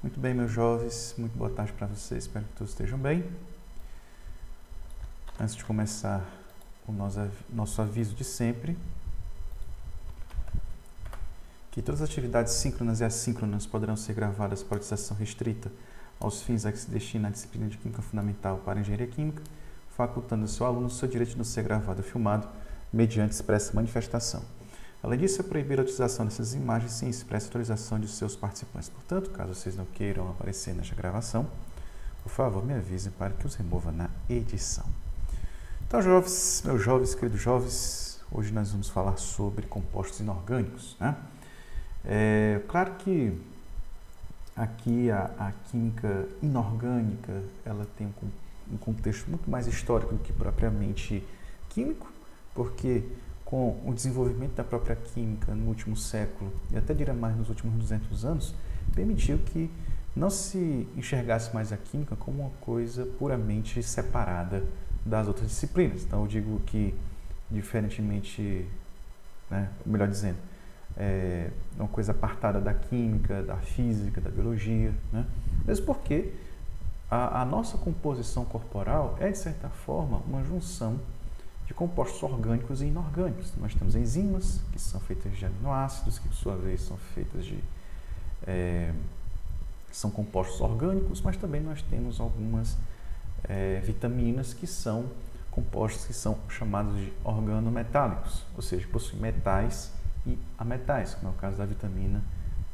Muito bem, meus jovens, muito boa tarde para vocês, espero que todos estejam bem. Antes de começar o nosso aviso de sempre, que todas as atividades síncronas e assíncronas poderão ser gravadas para utilização restrita aos fins a que se destina a disciplina de Química Fundamental para Engenharia Química, facultando ao seu aluno o seu direito de não ser gravado ou filmado mediante expressa manifestação. Além disso, é proibir a utilização dessas imagens sem expressa autorização de seus participantes. Portanto, caso vocês não queiram aparecer nesta gravação, por favor, me avisem para que os remova na edição. Então, jovens, meus jovens, queridos jovens, hoje nós vamos falar sobre compostos inorgânicos. Né? É, claro que aqui a, a química inorgânica ela tem um, um contexto muito mais histórico do que propriamente químico, porque com o desenvolvimento da própria química no último século, e até diria mais nos últimos 200 anos, permitiu que não se enxergasse mais a química como uma coisa puramente separada das outras disciplinas. Então, eu digo que, diferentemente, né, melhor dizendo, é uma coisa apartada da química, da física, da biologia, né? mesmo porque a, a nossa composição corporal é, de certa forma, uma junção de compostos orgânicos e inorgânicos. Nós temos enzimas, que são feitas de aminoácidos, que por sua vez são feitas de. É, são compostos orgânicos, mas também nós temos algumas é, vitaminas que são compostos que são chamados de organometálicos, ou seja, possuem metais e ametais, como é o caso da vitamina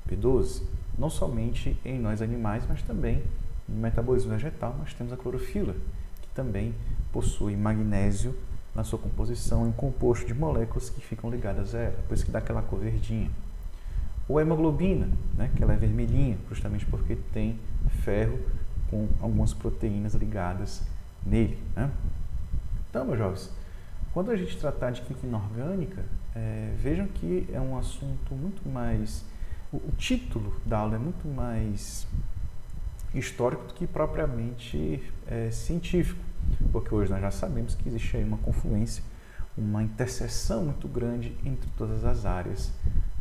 B12. Não somente em nós animais, mas também no metabolismo vegetal nós temos a clorofila, que também possui magnésio na sua composição em um composto de moléculas que ficam ligadas a ela, por isso que dá aquela cor verdinha. Ou a hemoglobina, né, que ela é vermelhinha, justamente porque tem ferro com algumas proteínas ligadas nele. Né? Então, meus jovens, quando a gente tratar de química inorgânica, é, vejam que é um assunto muito mais. O, o título da aula é muito mais histórico do que propriamente é, científico porque hoje nós já sabemos que existe aí uma confluência, uma interseção muito grande entre todas as áreas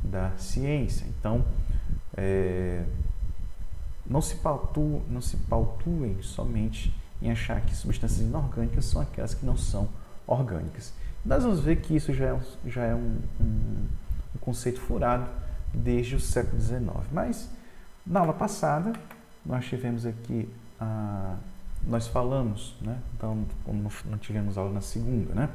da ciência. Então, é, não, se pautu, não se pautuem somente em achar que substâncias inorgânicas são aquelas que não são orgânicas. Nós vamos ver que isso já é, já é um, um, um conceito furado desde o século XIX. Mas, na aula passada, nós tivemos aqui a nós falamos, né? Então, não tivemos aula na segunda, né?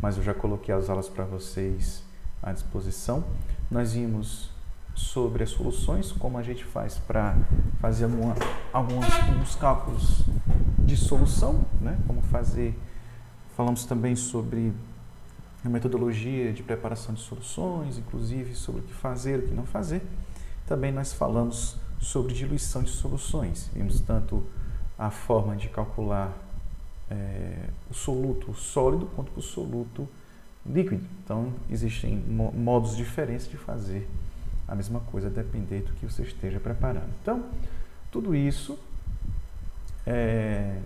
Mas eu já coloquei as aulas para vocês à disposição. Nós vimos sobre as soluções, como a gente faz para fazer alguma, alguns, alguns cálculos de solução, né? Como fazer. Falamos também sobre a metodologia de preparação de soluções, inclusive sobre o que fazer, o que não fazer. Também nós falamos sobre diluição de soluções. Vimos tanto a forma de calcular é, o soluto sólido quanto o soluto líquido. Então, existem modos diferentes de fazer a mesma coisa, dependendo do que você esteja preparando. Então, tudo isso, é,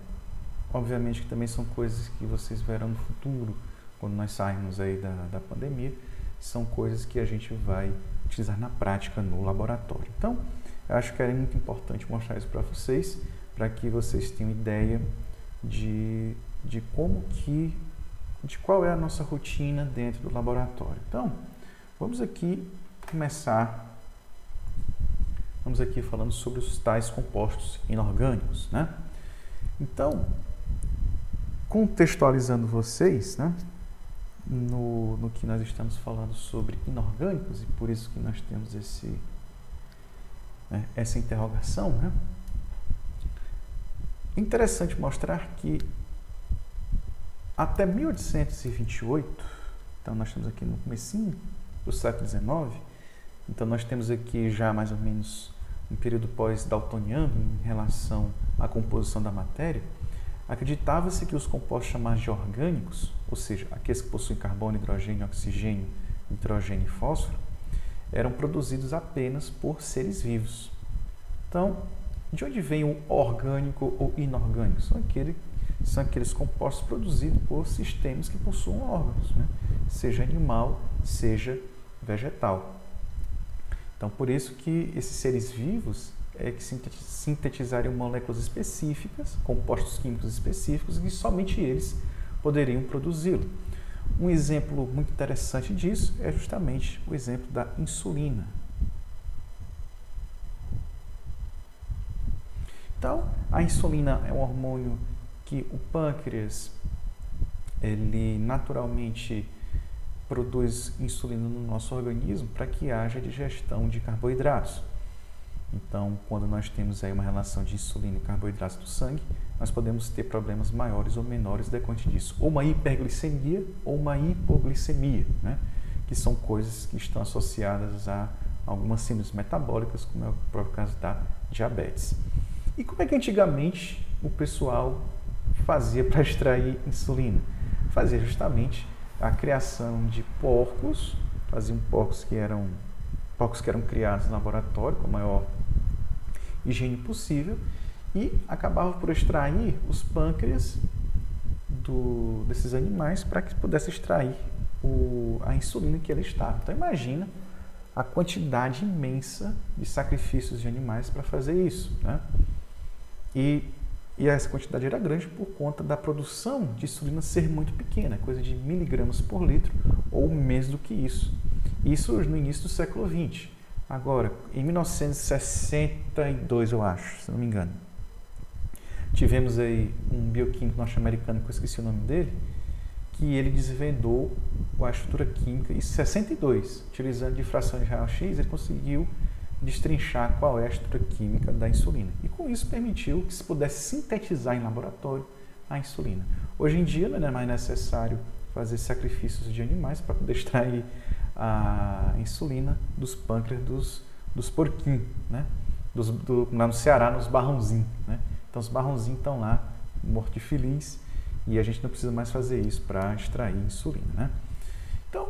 obviamente que também são coisas que vocês verão no futuro, quando nós sairmos aí da, da pandemia, são coisas que a gente vai utilizar na prática no laboratório. Então, eu acho que é muito importante mostrar isso para vocês para que vocês tenham ideia de, de como que, de qual é a nossa rotina dentro do laboratório. Então, vamos aqui começar, vamos aqui falando sobre os tais compostos inorgânicos, né? Então, contextualizando vocês, né? No, no que nós estamos falando sobre inorgânicos e por isso que nós temos esse, né, essa interrogação, né? Interessante mostrar que até 1828, então nós estamos aqui no comecinho do século XIX, então nós temos aqui já mais ou menos um período pós-daltoniano em relação à composição da matéria, acreditava-se que os compostos chamados de orgânicos, ou seja, aqueles que possuem carbono, hidrogênio, oxigênio, nitrogênio e fósforo, eram produzidos apenas por seres vivos. Então, de onde vem o orgânico ou inorgânico? São, aquele, são aqueles compostos produzidos por sistemas que possuem órgãos, né? seja animal, seja vegetal. Então, por isso que esses seres vivos é que sintetizariam moléculas específicas, compostos químicos específicos, e somente eles poderiam produzi-lo. Um exemplo muito interessante disso é justamente o exemplo da insulina. Então, a insulina é um hormônio que o pâncreas ele naturalmente produz insulina no nosso organismo para que haja digestão de carboidratos. Então, quando nós temos aí uma relação de insulina e carboidratos do sangue, nós podemos ter problemas maiores ou menores decorrente disso. Ou uma hiperglicemia ou uma hipoglicemia, né? que são coisas que estão associadas a algumas síndromes metabólicas, como é o próprio caso da diabetes. E como é que antigamente o pessoal fazia para extrair insulina? Fazia justamente a criação de porcos, faziam porcos que eram porcos que eram criados no laboratório com a maior higiene possível e acabava por extrair os pâncreas do, desses animais para que pudesse extrair o, a insulina que ele estava. Então imagina a quantidade imensa de sacrifícios de animais para fazer isso. Né? E, e essa quantidade era grande por conta da produção de insulina ser muito pequena, coisa de miligramas por litro ou menos do que isso. Isso no início do século XX. Agora, em 1962, eu acho, se não me engano, tivemos aí um bioquímico norte-americano, que eu esqueci o nome dele, que ele desvendou a estrutura química, e 62, utilizando difração de raio-x, ele conseguiu destrinchar qual é a estrutura química da insulina. E com isso permitiu que se pudesse sintetizar em laboratório a insulina. Hoje em dia não é mais necessário fazer sacrifícios de animais para poder extrair a insulina dos pâncreas dos, dos porquinhos, né? Dos, do, lá no Ceará, nos barrãozinhos. Né? Então os barrãozinhos estão lá, morto feliz, e a gente não precisa mais fazer isso para extrair insulina. Né? Então,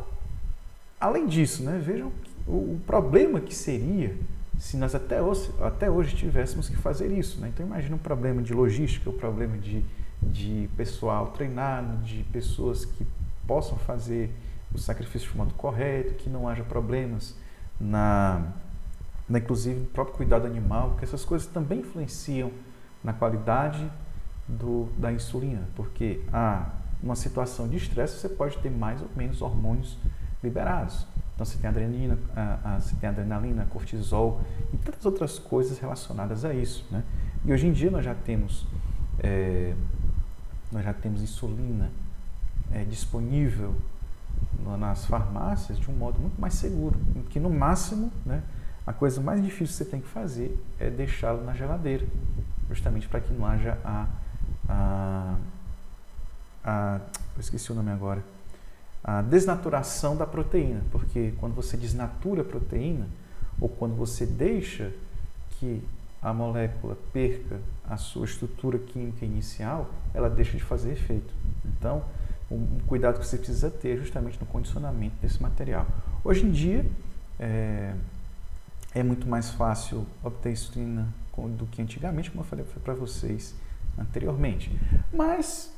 além disso, né, vejam o, o, problema que seria se nós até hoje, até hoje tivéssemos que fazer isso. Né? Então, imagina um problema de logística, um problema de, de pessoal treinado, de pessoas que possam fazer o sacrifício de modo correto, que não haja problemas na, na inclusive no próprio cuidado animal, porque essas coisas também influenciam na qualidade do, da insulina, porque há uma situação de estresse você pode ter mais ou menos hormônios liberados. Então você tem adrenalina, você tem adrenalina, cortisol e tantas outras coisas relacionadas a isso. Né? E hoje em dia nós já temos, é, nós já temos insulina é, disponível nas farmácias de um modo muito mais seguro, que no máximo, né, a coisa mais difícil que você tem que fazer é deixá-lo na geladeira, justamente para que não haja a, a, a, eu esqueci o nome agora, a desnaturação da proteína, porque quando você desnatura a proteína ou quando você deixa que a molécula perca a sua estrutura química inicial, ela deixa de fazer efeito. Então, um cuidado que você precisa ter justamente no condicionamento desse material. Hoje em dia, é, é muito mais fácil obter insulina do que antigamente, como eu falei para vocês anteriormente. Mas,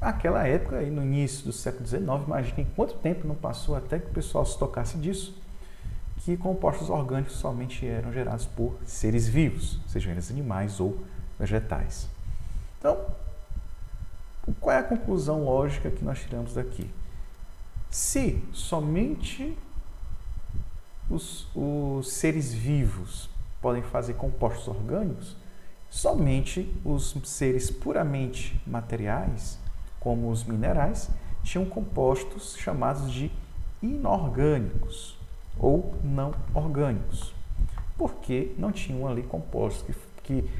naquela época, no início do século XIX, imagine quanto tempo não passou até que o pessoal se tocasse disso, que compostos orgânicos somente eram gerados por seres vivos, sejam eles animais ou vegetais. Então, qual é a conclusão lógica que nós tiramos daqui? Se somente os, os seres vivos podem fazer compostos orgânicos, somente os seres puramente materiais, como os minerais, tinham compostos chamados de inorgânicos ou não orgânicos, porque não tinham ali compostos que, que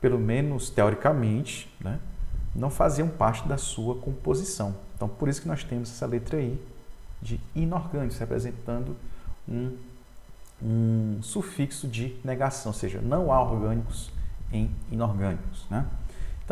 pelo menos teoricamente, né, não faziam parte da sua composição. Então, por isso que nós temos essa letra I de inorgânicos, representando um, um sufixo de negação, ou seja, não há orgânicos em inorgânicos. Né?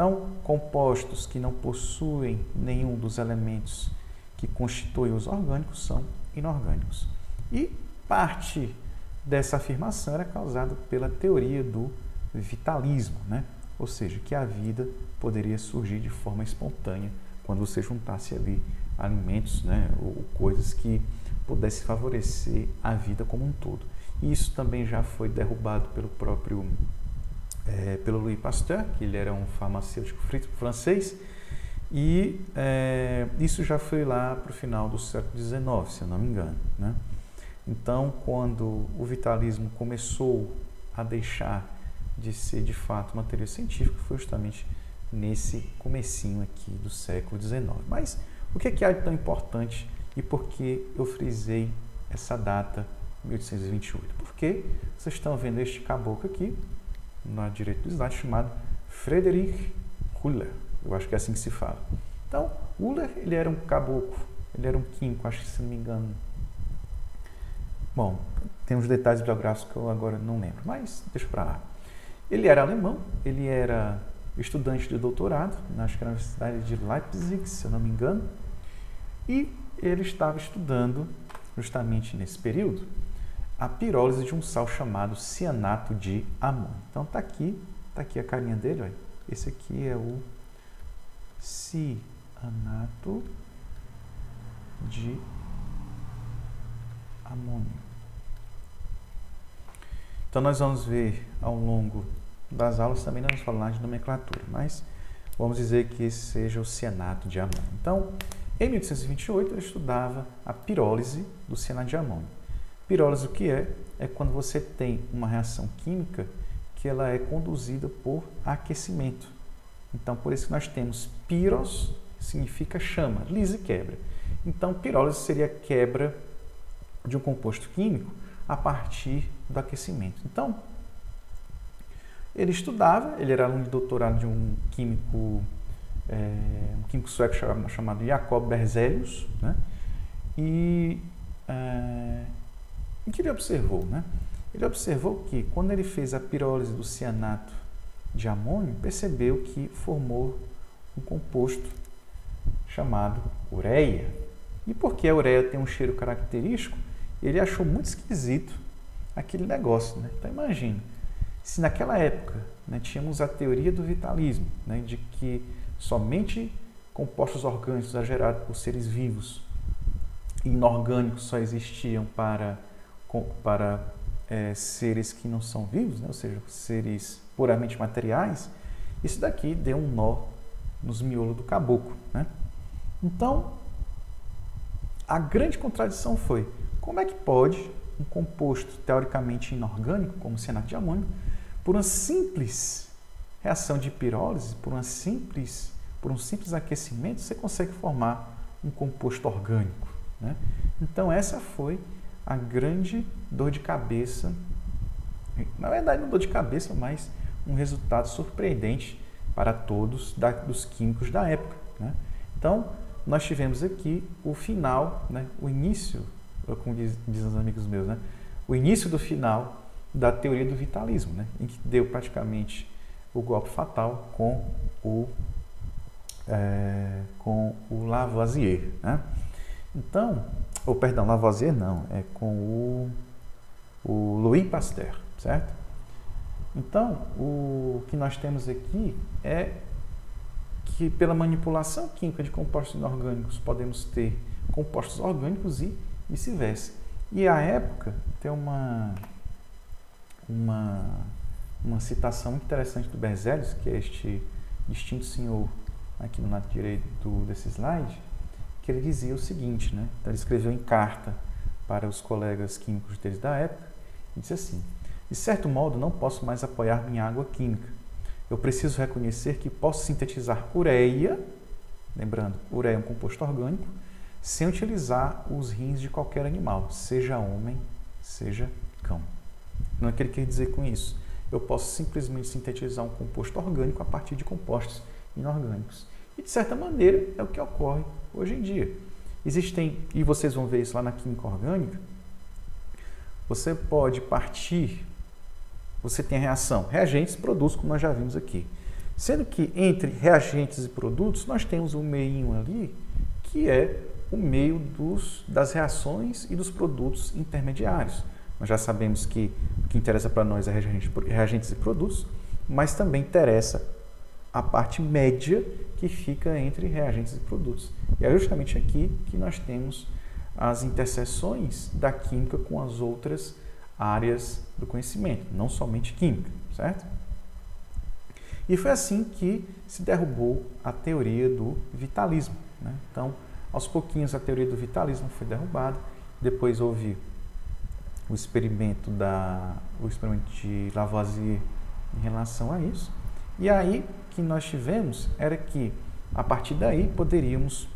Então, compostos que não possuem nenhum dos elementos que constituem os orgânicos são inorgânicos. E parte dessa afirmação era causada pela teoria do vitalismo, né? ou seja, que a vida poderia surgir de forma espontânea quando você juntasse ali alimentos né, ou coisas que pudessem favorecer a vida como um todo. E isso também já foi derrubado pelo próprio é, pelo Louis Pasteur, que ele era um farmacêutico francês, e é, isso já foi lá para o final do século XIX, se eu não me engano. Né? Então, quando o vitalismo começou a deixar de ser de fato uma teoria científica, foi justamente nesse comecinho aqui do século XIX. Mas o que é que há de tão importante e por que eu frisei essa data 1828? Porque vocês estão vendo este caboclo aqui, na direita do slide, chamado Friedrich Huller. Eu acho que é assim que se fala. Então, Huller, ele era um caboclo, ele era um químico, acho que se não me engano. Bom, tem uns detalhes biográficos que eu agora não lembro, mas deixa para lá. Ele era alemão, ele era estudante de doutorado, acho que na Universidade de Leipzig, se eu não me engano, e ele estava estudando, justamente nesse período, a pirólise de um sal chamado cianato de amônio. Então tá aqui, tá aqui a carinha dele, olha. Esse aqui é o cianato de amônio. Então nós vamos ver ao longo das aulas também não vamos falar de nomenclatura, mas vamos dizer que esse seja o cianato de amônio. Então, em 1828 ele estudava a pirólise do cianato de amônio. Pirólise o que é? É quando você tem uma reação química que ela é conduzida por aquecimento. Então, por isso que nós temos piros, significa chama, lise quebra. Então, pirólise seria quebra de um composto químico a partir do aquecimento. Então, ele estudava, ele era aluno de doutorado de um químico, é, um químico sueco chamado Jacob Berzelius, né? E é, o que ele observou, né? Ele observou que quando ele fez a pirólise do cianato de amônio, percebeu que formou um composto chamado ureia. E porque a ureia tem um cheiro característico, ele achou muito esquisito aquele negócio, né? Então imagina, se naquela época né, tínhamos a teoria do vitalismo, né, de que somente compostos orgânicos gerados por seres vivos e inorgânicos só existiam para, para é, seres que não são vivos, né, ou seja, seres puramente materiais, isso daqui deu um nó nos miolos do caboclo. Né? Então, a grande contradição foi como é que pode um composto teoricamente inorgânico, como o cianato de amônio, por uma simples reação de pirólise, por, uma simples, por um simples aquecimento, você consegue formar um composto orgânico. Né? Então, essa foi a grande dor de cabeça, na verdade, não dor de cabeça, mas um resultado surpreendente para todos da, dos químicos da época. Né? Então, nós tivemos aqui o final, né? o início, como dizem diz os amigos meus, né? o início do final da teoria do vitalismo, né? em que deu praticamente o golpe fatal com o, é, com o Lavoisier. Né? Então, ou perdão, Lavoisier não, é com o, o Louis Pasteur, certo? Então, o que nós temos aqui é que pela manipulação química de compostos inorgânicos podemos ter compostos orgânicos e vice-versa. E a época tem uma uma, uma citação interessante do Berzelius, que é este distinto senhor aqui no lado direito desse slide, ele dizia o seguinte, né? Então, ele escreveu em carta para os colegas químicos deles da época, e disse assim, de certo modo não posso mais apoiar minha água química. Eu preciso reconhecer que posso sintetizar ureia, lembrando, ureia é um composto orgânico, sem utilizar os rins de qualquer animal, seja homem, seja cão. Não é o que ele quer dizer com isso. Eu posso simplesmente sintetizar um composto orgânico a partir de compostos inorgânicos. E, de certa maneira, é o que ocorre hoje em dia. Existem, e vocês vão ver isso lá na química orgânica, você pode partir, você tem a reação reagentes e produtos, como nós já vimos aqui. Sendo que entre reagentes e produtos, nós temos um meio ali, que é o meio dos, das reações e dos produtos intermediários. Nós já sabemos que o que interessa para nós é reagentes e produtos, mas também interessa a parte média que fica entre reagentes e produtos. E é justamente aqui que nós temos as interseções da química com as outras áreas do conhecimento, não somente química, certo? E foi assim que se derrubou a teoria do vitalismo. Né? Então, aos pouquinhos, a teoria do vitalismo foi derrubada. Depois houve o experimento, da, o experimento de Lavoisier em relação a isso. E aí, que nós tivemos era que, a partir daí, poderíamos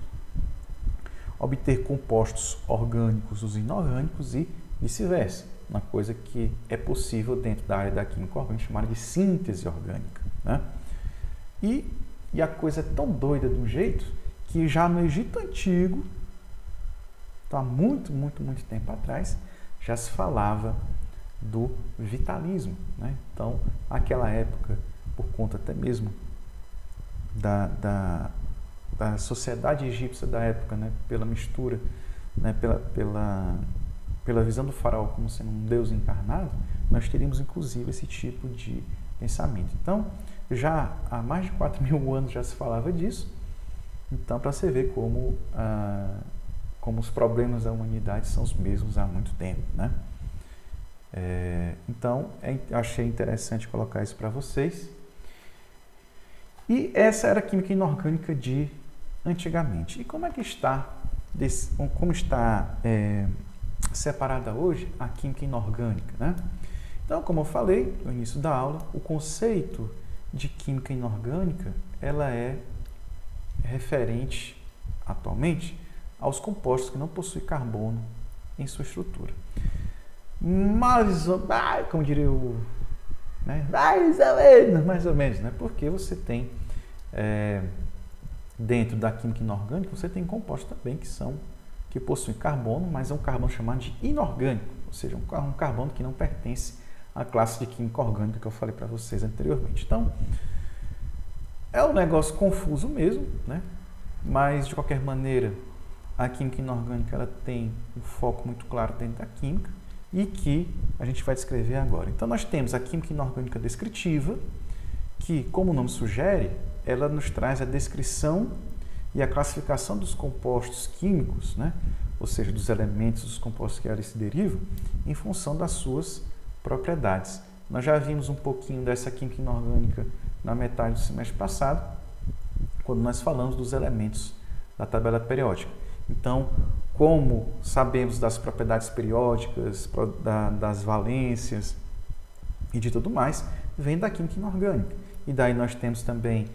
obter compostos orgânicos dos inorgânicos e vice-versa. Uma coisa que é possível dentro da área da química orgânica, chamada de síntese orgânica. Né? E, e a coisa é tão doida de um jeito que já no Egito Antigo, há muito, muito, muito tempo atrás, já se falava do vitalismo. Né? Então, naquela época, por conta até mesmo da, da, da sociedade egípcia da época, né? pela mistura, né? pela, pela, pela visão do faraó como sendo um deus encarnado, nós teríamos inclusive esse tipo de pensamento. Então, já há mais de 4 mil anos já se falava disso. Então, para você ver como, ah, como os problemas da humanidade são os mesmos há muito tempo, né? É, então, é, achei interessante colocar isso para vocês. E essa era a química inorgânica de antigamente. E como é que está, como está é, separada hoje a química inorgânica, né? Então, como eu falei no início da aula, o conceito de química inorgânica ela é referente atualmente aos compostos que não possuem carbono em sua estrutura. Mais ou como diria o. Né? Mais ou menos, mais ou menos, né? Porque você tem é, dentro da química inorgânica, você tem compostos também que são que possuem carbono, mas é um carbono chamado de inorgânico, ou seja, um carbono que não pertence à classe de química orgânica que eu falei para vocês anteriormente. Então, é um negócio confuso mesmo, né? mas de qualquer maneira, a química inorgânica ela tem um foco muito claro dentro da química e que a gente vai descrever agora. Então, nós temos a química inorgânica descritiva, que, como o nome sugere, ela nos traz a descrição e a classificação dos compostos químicos, né? ou seja, dos elementos dos compostos que eles se derivam, em função das suas propriedades. Nós já vimos um pouquinho dessa química inorgânica na metade do semestre passado, quando nós falamos dos elementos da tabela periódica. Então, como sabemos das propriedades periódicas, das valências e de tudo mais, vem da química inorgânica. E daí nós temos também,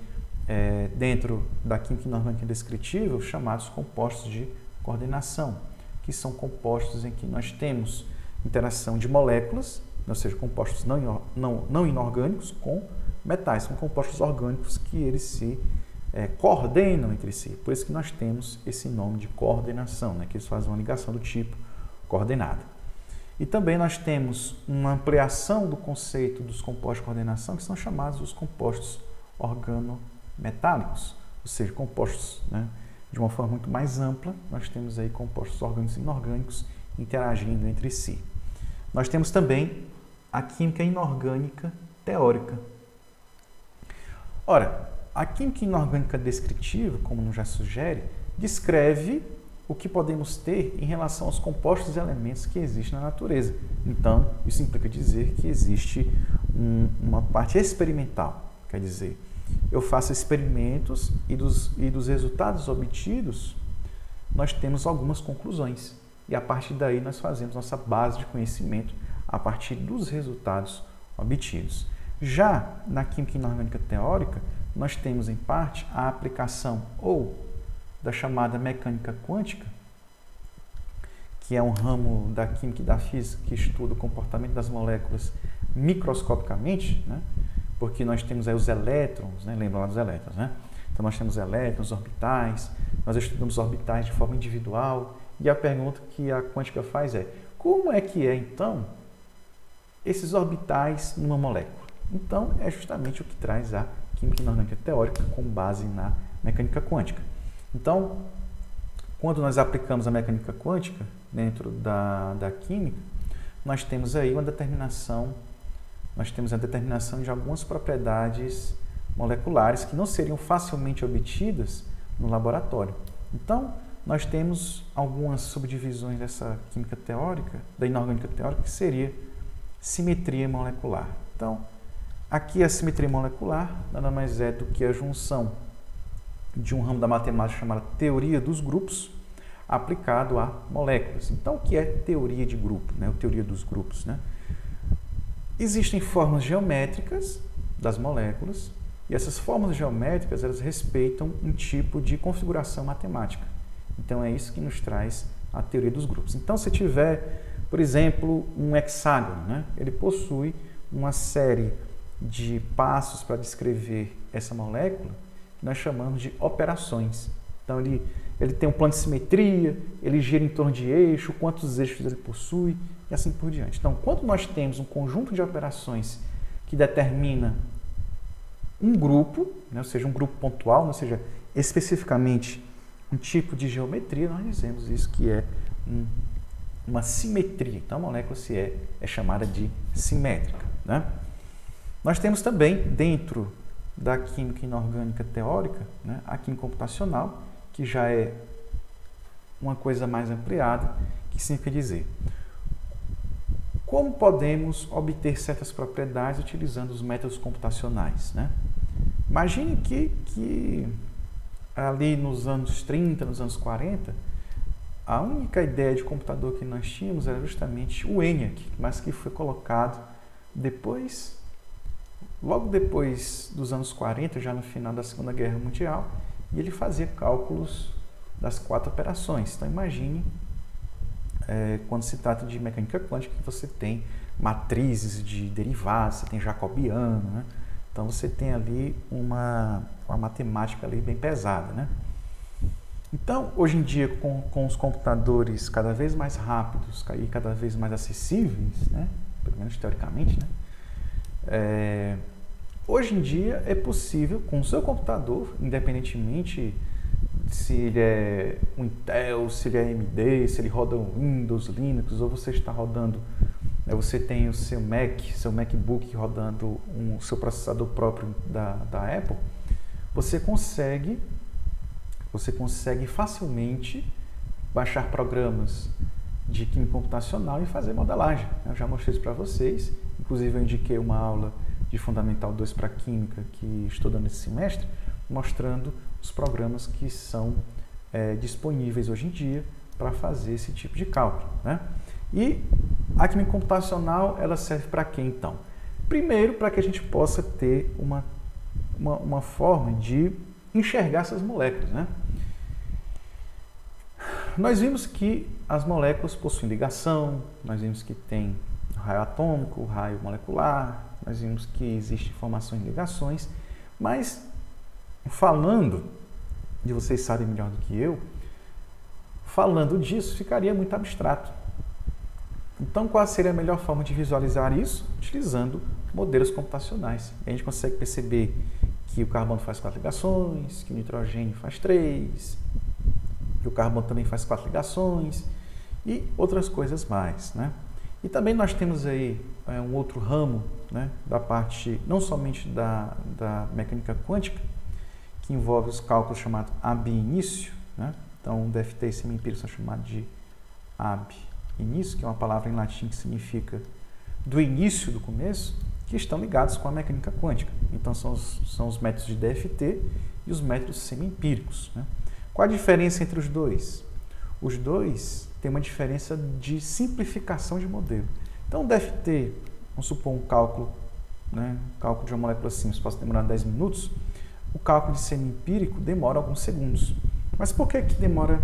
é, dentro da química inorgânica descritiva, os chamados compostos de coordenação, que são compostos em que nós temos interação de moléculas, ou seja, compostos não, não, não inorgânicos, com metais, são compostos orgânicos que eles se é, coordenam entre si. Por isso que nós temos esse nome de coordenação, né, que eles fazem uma ligação do tipo coordenada. E também nós temos uma ampliação do conceito dos compostos de coordenação, que são chamados os compostos organometálicos, ou seja, compostos né, de uma forma muito mais ampla. Nós temos aí compostos orgânicos e inorgânicos interagindo entre si. Nós temos também a química inorgânica teórica, Ora, a química inorgânica descritiva, como já sugere, descreve o que podemos ter em relação aos compostos e elementos que existem na natureza. Então, isso implica dizer que existe um, uma parte experimental, quer dizer, eu faço experimentos e dos, e dos resultados obtidos, nós temos algumas conclusões. E a partir daí nós fazemos nossa base de conhecimento a partir dos resultados obtidos. Já na química inorgânica teórica, nós temos em parte a aplicação ou da chamada mecânica quântica, que é um ramo da química e da física que estuda o comportamento das moléculas microscopicamente, né? porque nós temos aí os elétrons, né? lembra lá dos elétrons, né? Então nós temos elétrons, orbitais, nós estudamos orbitais de forma individual, e a pergunta que a quântica faz é: como é que é então esses orbitais numa molécula? Então, é justamente o que traz a química inorgânica teórica com base na mecânica quântica. Então, quando nós aplicamos a mecânica quântica dentro da, da química, nós temos aí uma determinação, nós temos a determinação de algumas propriedades moleculares que não seriam facilmente obtidas no laboratório. Então, nós temos algumas subdivisões dessa química teórica, da inorgânica teórica, que seria simetria molecular. Então, Aqui a simetria molecular nada mais é do que a junção de um ramo da matemática chamado teoria dos grupos aplicado a moléculas. Então, o que é teoria de grupo, né? teoria dos grupos? Né? Existem formas geométricas das moléculas e essas formas geométricas elas respeitam um tipo de configuração matemática. Então, é isso que nos traz a teoria dos grupos. Então, se tiver, por exemplo, um hexágono, né? ele possui uma série de passos para descrever essa molécula nós chamamos de operações. Então, ele, ele tem um plano de simetria, ele gira em torno de eixo, quantos eixos ele possui e assim por diante. Então, quando nós temos um conjunto de operações que determina um grupo, né, ou seja, um grupo pontual, ou seja, especificamente um tipo de geometria, nós dizemos isso que é um, uma simetria. Então, a molécula se é, é chamada de simétrica. Né? Nós temos também, dentro da química inorgânica teórica, né, a química computacional, que já é uma coisa mais ampliada, que significa dizer como podemos obter certas propriedades utilizando os métodos computacionais. Né? Imagine que, que ali nos anos 30, nos anos 40, a única ideia de computador que nós tínhamos era justamente o ENIAC, mas que foi colocado depois logo depois dos anos 40, já no final da Segunda Guerra Mundial, ele fazia cálculos das quatro operações. Então imagine é, quando se trata de mecânica quântica que você tem matrizes de derivados, você tem jacobiano, né? então você tem ali uma, uma matemática ali bem pesada, né? Então, hoje em dia, com, com os computadores cada vez mais rápidos e cada vez mais acessíveis, né? pelo menos teoricamente, né? É, hoje em dia é possível, com o seu computador, independentemente se ele é um Intel, se ele é AMD, se ele roda Windows, Linux, ou você está rodando, né, você tem o seu Mac, seu MacBook rodando um, o seu processador próprio da, da Apple, você consegue, você consegue facilmente baixar programas de química computacional e fazer modelagem. Eu já mostrei isso para vocês Inclusive, eu indiquei uma aula de Fundamental 2 para Química que estou dando esse semestre, mostrando os programas que são é, disponíveis hoje em dia para fazer esse tipo de cálculo. Né? E a química computacional ela serve para quê então? Primeiro, para que a gente possa ter uma, uma, uma, forma de enxergar essas moléculas. Né? Nós vimos que as moléculas possuem ligação, nós vimos que tem raio atômico, o raio molecular, nós vimos que existem formações e ligações, mas falando, e vocês sabem melhor do que eu, falando disso ficaria muito abstrato. Então, qual seria a melhor forma de visualizar isso? Utilizando modelos computacionais. A gente consegue perceber que o carbono faz quatro ligações, que o nitrogênio faz três, que o carbono também faz quatro ligações e outras coisas mais, né? E também nós temos aí é, um outro ramo né, da parte, não somente da, da mecânica quântica, que envolve os cálculos chamados ab início, né? então DFT e semi-empírico são chamados de ab início, que é uma palavra em latim que significa do início, do começo, que estão ligados com a mecânica quântica. Então são os, são os métodos de DFT e os métodos semi-empíricos. Né? Qual a diferença entre os dois? Os dois tem uma diferença de simplificação de modelo. Então, deve ter, vamos supor, um cálculo, né, um cálculo de uma molécula simples pode demorar 10 minutos, o cálculo de semi-empírico demora alguns segundos. Mas por que, que demora?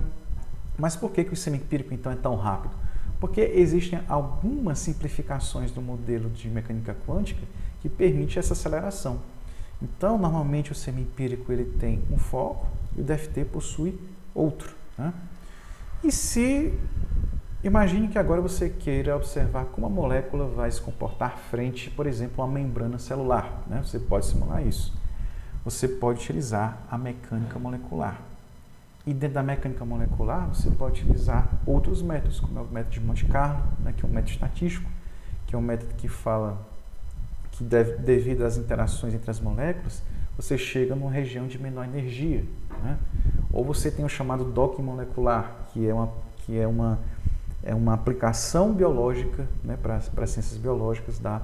Mas por que, que o semi-empírico então é tão rápido? Porque existem algumas simplificações do modelo de mecânica quântica que permite essa aceleração. Então, normalmente o semi-empírico ele tem um foco e o DFT possui outro. Né? E se imagine que agora você queira observar como a molécula vai se comportar frente, por exemplo, a membrana celular, né? Você pode simular isso. Você pode utilizar a mecânica molecular. E dentro da mecânica molecular, você pode utilizar outros métodos, como é o método de Monte Carlo, né, que é um método estatístico, que é um método que fala que deve, devido às interações entre as moléculas, você chega numa região de menor energia. Né? Ou você tem o chamado docking molecular, que é uma, que é uma, é uma aplicação biológica né, para as ciências biológicas da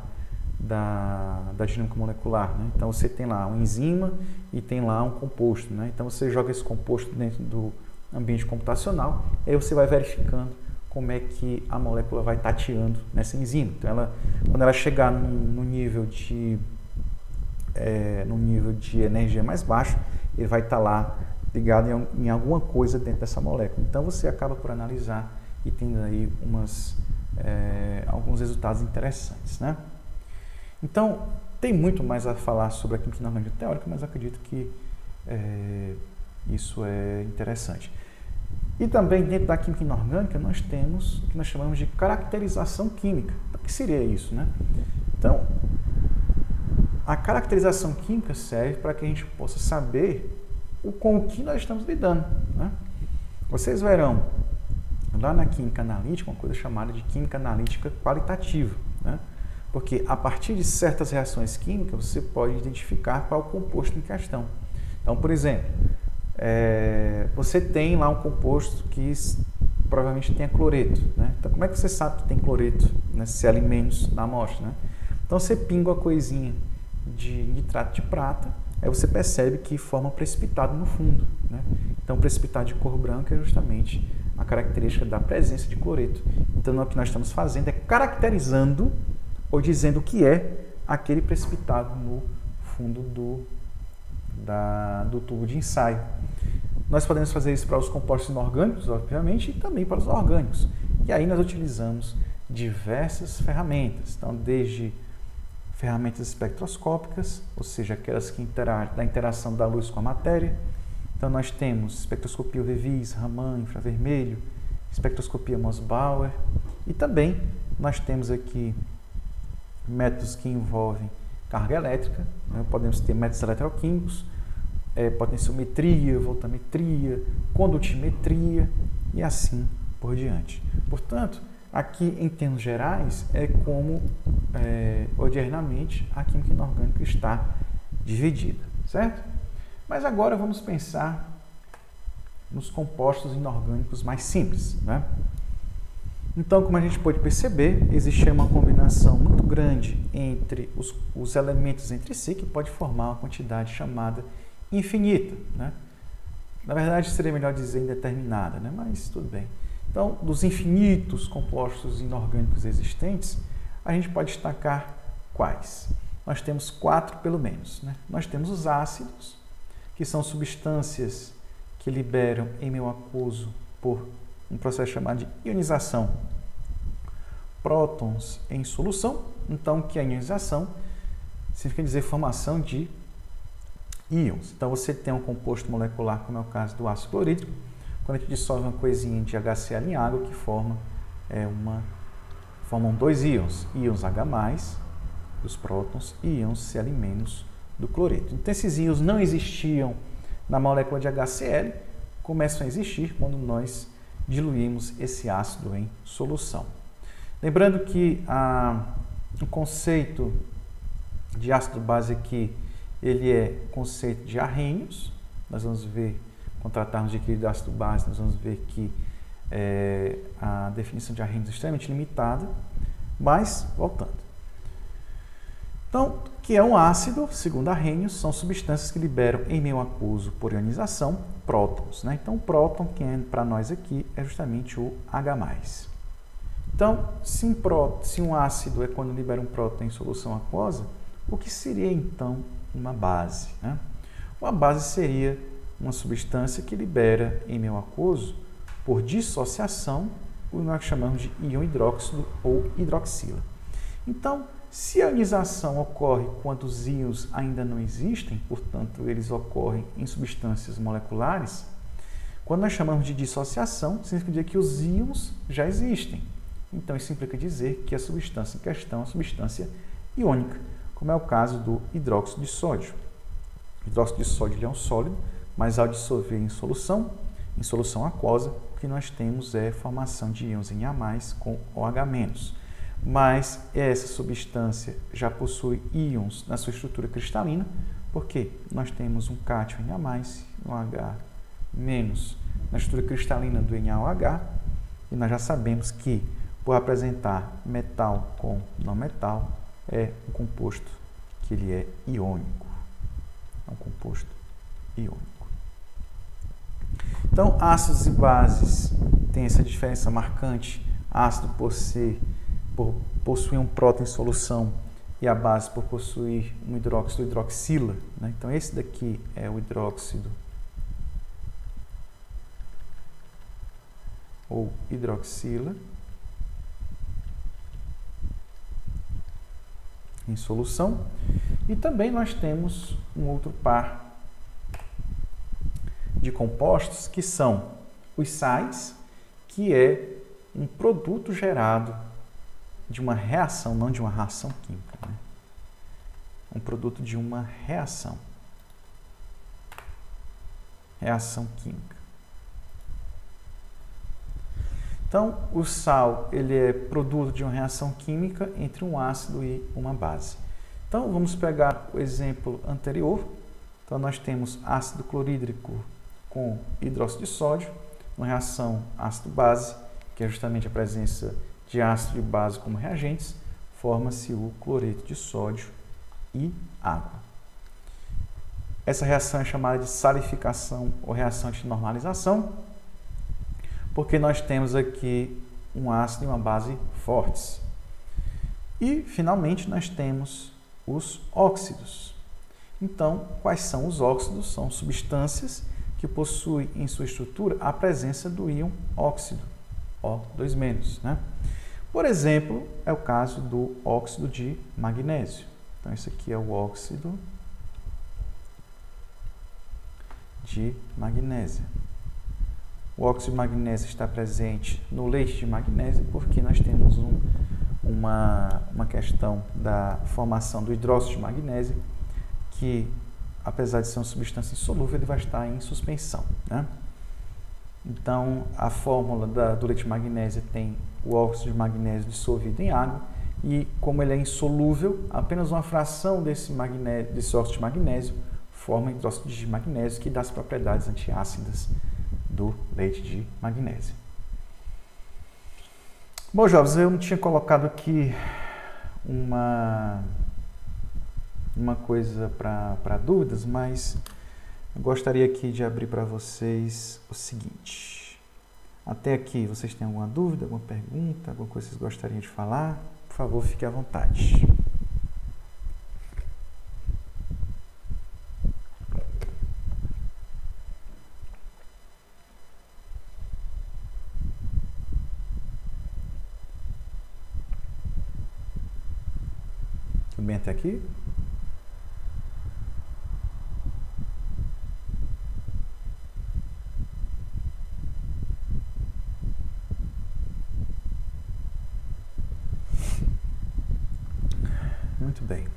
da, da dinâmica molecular. Né? Então você tem lá uma enzima e tem lá um composto. Né? Então você joga esse composto dentro do ambiente computacional e aí você vai verificando como é que a molécula vai tateando nessa enzima. Então ela, quando ela chegar no, no nível de é, no nível de energia mais baixo, ele vai estar tá lá ligado em, em, alguma coisa dentro dessa molécula. Então você acaba por analisar e tendo aí umas, é, alguns resultados interessantes. Né? Então, tem muito mais a falar sobre a química inorgânica teórica, mas acredito que é, isso é interessante. E também dentro da química inorgânica nós temos o que nós chamamos de caracterização química. O que seria isso? Né? Então, a caracterização química serve para que a gente possa saber o, com o que nós estamos lidando. Né? Vocês verão lá na química analítica uma coisa chamada de química analítica qualitativa. Né? Porque a partir de certas reações químicas você pode identificar qual é o composto em questão. Então, por exemplo, é, você tem lá um composto que provavelmente tenha cloreto. Né? Então, como é que você sabe que tem cloreto né, se na amostra? Né? Então, você pinga a coisinha de nitrato de prata, aí você percebe que forma precipitado no fundo. Né? Então, precipitado de cor branca é justamente a característica da presença de cloreto. Então, o que nós estamos fazendo é caracterizando ou dizendo o que é aquele precipitado no fundo do, da, do tubo de ensaio. Nós podemos fazer isso para os compostos inorgânicos, obviamente, e também para os orgânicos. E aí nós utilizamos diversas ferramentas, então desde ferramentas espectroscópicas, ou seja, aquelas que interagem da interação da luz com a matéria. Então nós temos espectroscopia UV-Vis, Raman, infravermelho, espectroscopia Mossbauer e também nós temos aqui métodos que envolvem carga elétrica, né? podemos ter métodos eletroquímicos, é, potenciometria, voltametria, condutimetria e assim por diante. Portanto, Aqui, em termos gerais, é como é, ordinariamente a química inorgânica está dividida, certo? Mas agora vamos pensar nos compostos inorgânicos mais simples, né? Então, como a gente pode perceber, existe uma combinação muito grande entre os, os elementos entre si que pode formar uma quantidade chamada infinita, né? Na verdade, seria melhor dizer indeterminada, né? Mas tudo bem. Então, dos infinitos compostos inorgânicos existentes, a gente pode destacar quais? Nós temos quatro, pelo menos. Né? Nós temos os ácidos, que são substâncias que liberam em meio aquoso por um processo chamado de ionização prótons em solução. Então, que a ionização significa dizer formação de íons. Então, você tem um composto molecular, como é o caso do ácido clorídrico, quando a gente dissolve uma coisinha de HCl em água, que forma é, uma, formam dois íons, íons H+, dos prótons, e íons Cl- do cloreto. Então, esses íons não existiam na molécula de HCl, começam a existir quando nós diluímos esse ácido em solução. Lembrando que a, o conceito de ácido base aqui, ele é conceito de arrênios, nós vamos ver quando tratarmos de equilíbrio ácido base, nós vamos ver que é, a definição de arrênios é extremamente limitada, mas voltando. Então, que é um ácido, segundo Arrhenius, são substâncias que liberam em meio aquoso por ionização prótons. Né? Então, o próton, que é para nós aqui, é justamente o H+. Então, se um, próton, se um ácido é quando libera um próton em solução aquosa, o que seria então uma base? Né? Uma base seria uma substância que libera em meio aquoso, por dissociação, o que nós chamamos de íon hidróxido ou hidroxila. Então, se a ionização ocorre quando os íons ainda não existem, portanto, eles ocorrem em substâncias moleculares, quando nós chamamos de dissociação, significa dizer que os íons já existem. Então, isso implica dizer que a substância em questão é uma substância iônica, como é o caso do hidróxido de sódio. O hidróxido de sódio é um sólido mas ao dissolver em solução, em solução aquosa, o que nós temos é formação de íons em A+, com OH-. Mas essa substância já possui íons na sua estrutura cristalina, porque nós temos um cátion em A+, um H- na estrutura cristalina do NaOH, e nós já sabemos que, por apresentar metal com não metal, é um composto que ele é iônico. É um composto iônico. Então, ácidos e bases têm essa diferença marcante. Ácido por ser, por possuir um próton em solução e a base por possuir um hidróxido hidroxila. Né? Então, esse daqui é o hidróxido ou hidroxila em solução. E também nós temos um outro par de compostos que são os sais, que é um produto gerado de uma reação, não de uma reação química. Né? Um produto de uma reação. Reação química. Então, o sal ele é produto de uma reação química entre um ácido e uma base. Então, vamos pegar o exemplo anterior. Então, nós temos ácido clorídrico com hidróxido de sódio, uma reação ácido-base, que é justamente a presença de ácido e base como reagentes, forma-se o cloreto de sódio e água. Essa reação é chamada de salificação ou reação de normalização porque nós temos aqui um ácido e uma base fortes. E, finalmente, nós temos os óxidos. Então, quais são os óxidos? São substâncias que possuem em sua estrutura a presença do íon óxido, O2-. Né? Por exemplo, é o caso do óxido de magnésio. Então, esse aqui é o óxido de magnésio. O óxido de magnésio está presente no leite de magnésio porque nós temos um, uma, uma questão da formação do hidróxido de magnésio que, apesar de ser uma substância insolúvel, ele vai estar em suspensão. Né? Então, a fórmula da, do leite magnésio tem o óxido de magnésio dissolvido em água e, como ele é insolúvel, apenas uma fração desse, magnésio, desse óxido de magnésio forma hidróxido de magnésio que dá as propriedades antiácidas do leite de magnésio. Bom, jovens, eu não tinha colocado aqui uma, uma coisa para dúvidas, mas eu gostaria aqui de abrir para vocês o seguinte. Até aqui, vocês têm alguma dúvida, alguma pergunta, alguma coisa que vocês gostariam de falar? Por favor, fique à vontade. Tudo bem até aqui? Muito bem.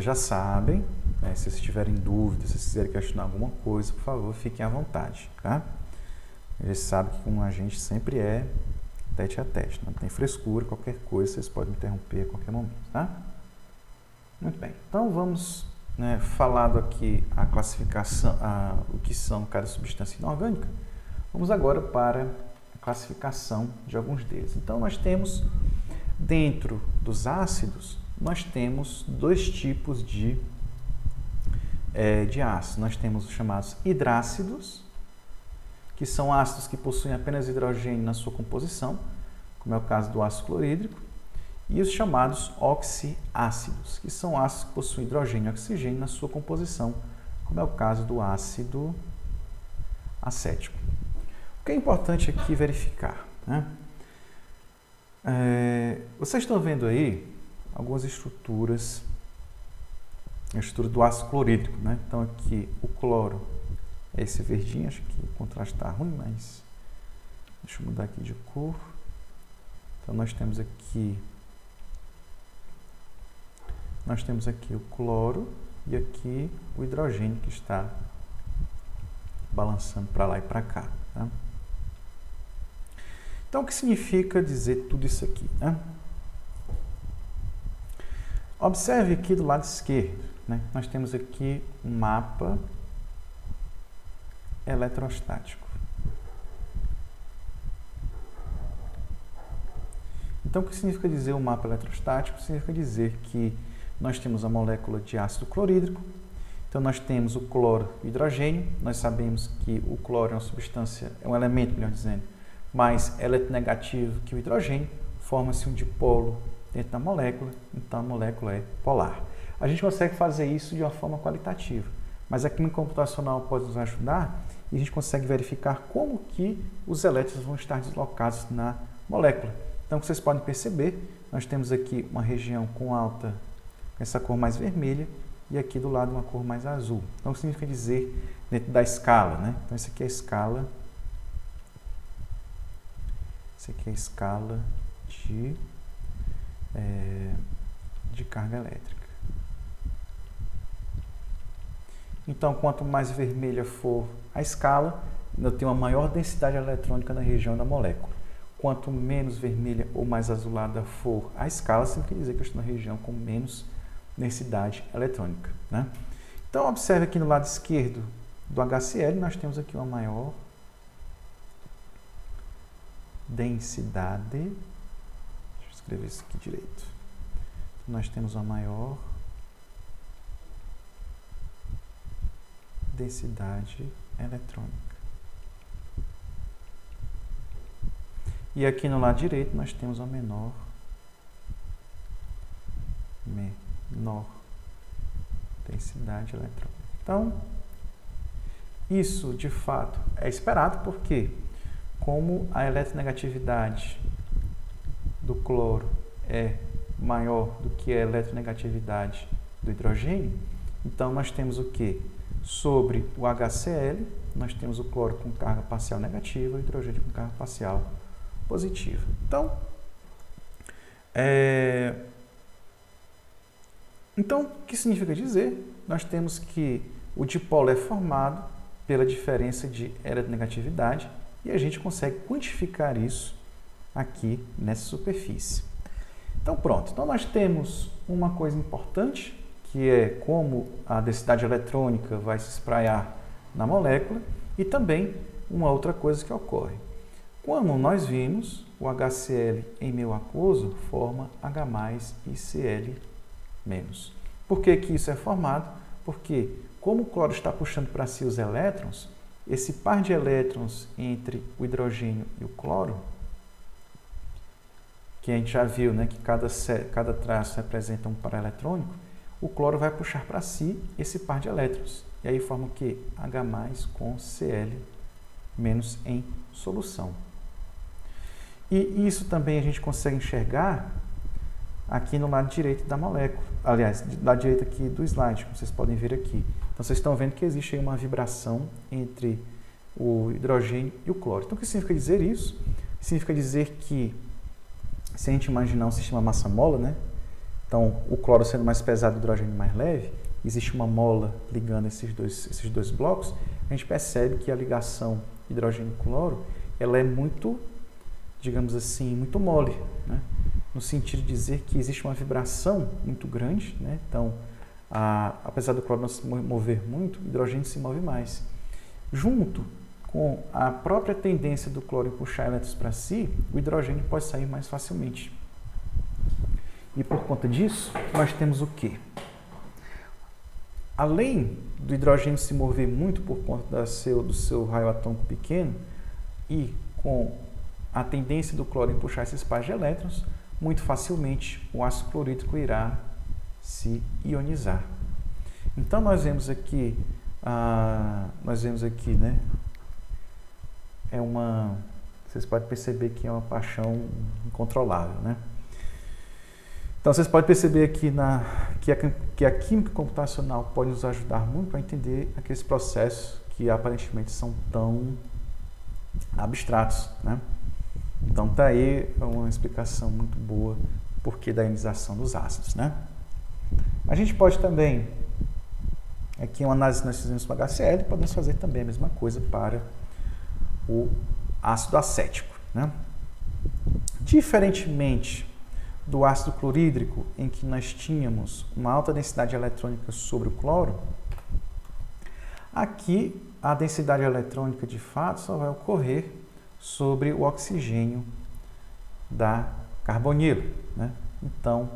Vocês já sabem, né, se vocês tiverem dúvidas, se vocês quiserem questionar alguma coisa, por favor, fiquem à vontade, tá? Eles sabem que com a gente sempre é tete a tete, não tem frescura, qualquer coisa vocês podem interromper a qualquer momento, tá? Muito bem, então vamos, né, falado aqui a classificação, a, o que são cada substância inorgânica, vamos agora para a classificação de alguns deles. Então nós temos, dentro dos ácidos, nós temos dois tipos de, é, de ácidos. Nós temos os chamados hidrácidos, que são ácidos que possuem apenas hidrogênio na sua composição, como é o caso do ácido clorídrico, e os chamados oxiácidos, que são ácidos que possuem hidrogênio e oxigênio na sua composição, como é o caso do ácido acético. O que é importante aqui verificar? Né? É, vocês estão vendo aí algumas estruturas, a estrutura do ácido clorídrico. Né? Então aqui o cloro é esse verdinho, acho que o contraste está ruim, mas deixa eu mudar aqui de cor. Então nós temos aqui nós temos aqui o cloro e aqui o hidrogênio que está balançando para lá e para cá. Tá? Então, o que significa dizer tudo isso aqui? Né? Observe aqui do lado esquerdo, né? nós temos aqui um mapa eletrostático. Então, o que significa dizer o mapa eletrostático? Significa dizer que nós temos a molécula de ácido clorídrico, então nós temos o cloro e o hidrogênio, nós sabemos que o cloro é uma substância, é um elemento, melhor dizendo, mais eletronegativo que o hidrogênio, forma-se um dipolo dentro da molécula, então a molécula é polar. A gente consegue fazer isso de uma forma qualitativa, mas a química computacional pode nos ajudar e a gente consegue verificar como que os elétrons vão estar deslocados na molécula. Então, vocês podem perceber, nós temos aqui uma região com alta, essa cor mais vermelha, e aqui do lado uma cor mais azul. Então, significa dizer dentro da escala, né? Então, essa aqui é a escala, essa aqui é a escala de, é, de carga elétrica. Então, quanto mais vermelha for a escala, eu tenho uma maior densidade eletrônica na região da molécula. Quanto menos vermelha ou mais azulada for a escala, significa dizer que eu estou na região com menos densidade eletrônica. Né? Então, observe aqui no lado esquerdo do HCl, nós temos aqui uma maior densidade. Escrever isso aqui direito. Nós temos uma maior densidade eletrônica. E aqui no lado direito nós temos a menor menor densidade eletrônica. Então, isso de fato é esperado porque como a eletronegatividade do cloro é maior do que a eletronegatividade do hidrogênio, então nós temos o que? Sobre o HCl, nós temos o cloro com carga parcial negativa e o hidrogênio com carga parcial positiva. Então, é... então, o que significa dizer? Nós temos que o dipolo é formado pela diferença de eletronegatividade e a gente consegue quantificar isso aqui nessa superfície. Então pronto, então nós temos uma coisa importante que é como a densidade eletrônica vai se espraiar na molécula e também uma outra coisa que ocorre. Como nós vimos, o HCl em meio aquoso forma H+, e Cl-. Por que, que isso é formado? Porque como o cloro está puxando para si os elétrons, esse par de elétrons entre o hidrogênio e o cloro, que a gente já viu né, que cada, cada traço representa um par eletrônico, o cloro vai puxar para si esse par de elétrons. E aí forma o que? H com Cl menos em solução. E isso também a gente consegue enxergar aqui no lado direito da molécula. Aliás, do lado direito aqui do slide, como vocês podem ver aqui. Então, vocês estão vendo que existe uma vibração entre o hidrogênio e o cloro. Então, o que significa dizer isso? Significa dizer que, se a gente imaginar um sistema massa-mola, né? Então, o cloro sendo mais pesado o hidrogênio mais leve, existe uma mola ligando esses dois, esses dois blocos, a gente percebe que a ligação hidrogênio-cloro ela é muito, digamos assim, muito mole, né? no sentido de dizer que existe uma vibração muito grande, né? então, a, apesar do cloro não se mover muito, o hidrogênio se move mais. Junto com a própria tendência do cloro em puxar elétrons para si, o hidrogênio pode sair mais facilmente. E por conta disso, nós temos o quê? Além do hidrogênio se mover muito por conta seu, do seu raio atômico pequeno e com a tendência do cloro em puxar esses pares de elétrons, muito facilmente o ácido clorídrico irá se ionizar. Então nós vemos aqui, ah, nós vemos aqui, né? É uma, vocês podem perceber que é uma paixão incontrolável, né? Então vocês podem perceber aqui na, que, a, que a química computacional pode nos ajudar muito a entender aqueles processos que aparentemente são tão abstratos, né? Então tá aí uma explicação muito boa porque da ionização dos ácidos, né? A gente pode também, aqui uma análise que nós fizemos para HCl, podemos fazer também a mesma coisa para o ácido acético, né? Diferentemente do ácido clorídrico, em que nós tínhamos uma alta densidade eletrônica sobre o cloro, aqui a densidade eletrônica de fato só vai ocorrer sobre o oxigênio da carbonilo. Né? Então,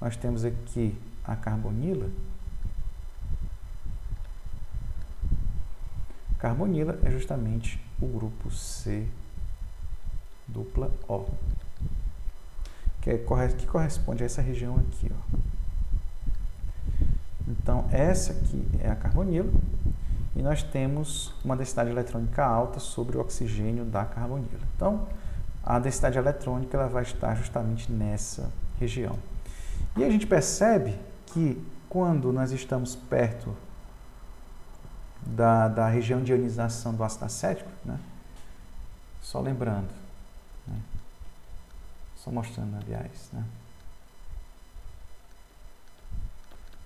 nós temos aqui a carbonila. Carbonila é justamente o grupo C dupla O, que, é, que corresponde a essa região aqui. Ó. Então, essa aqui é a carbonila e nós temos uma densidade eletrônica alta sobre o oxigênio da carbonila. Então, a densidade eletrônica ela vai estar justamente nessa região. E a gente percebe que quando nós estamos perto da, da região de ionização do ácido acético, né? só lembrando, né? só mostrando, aliás, né?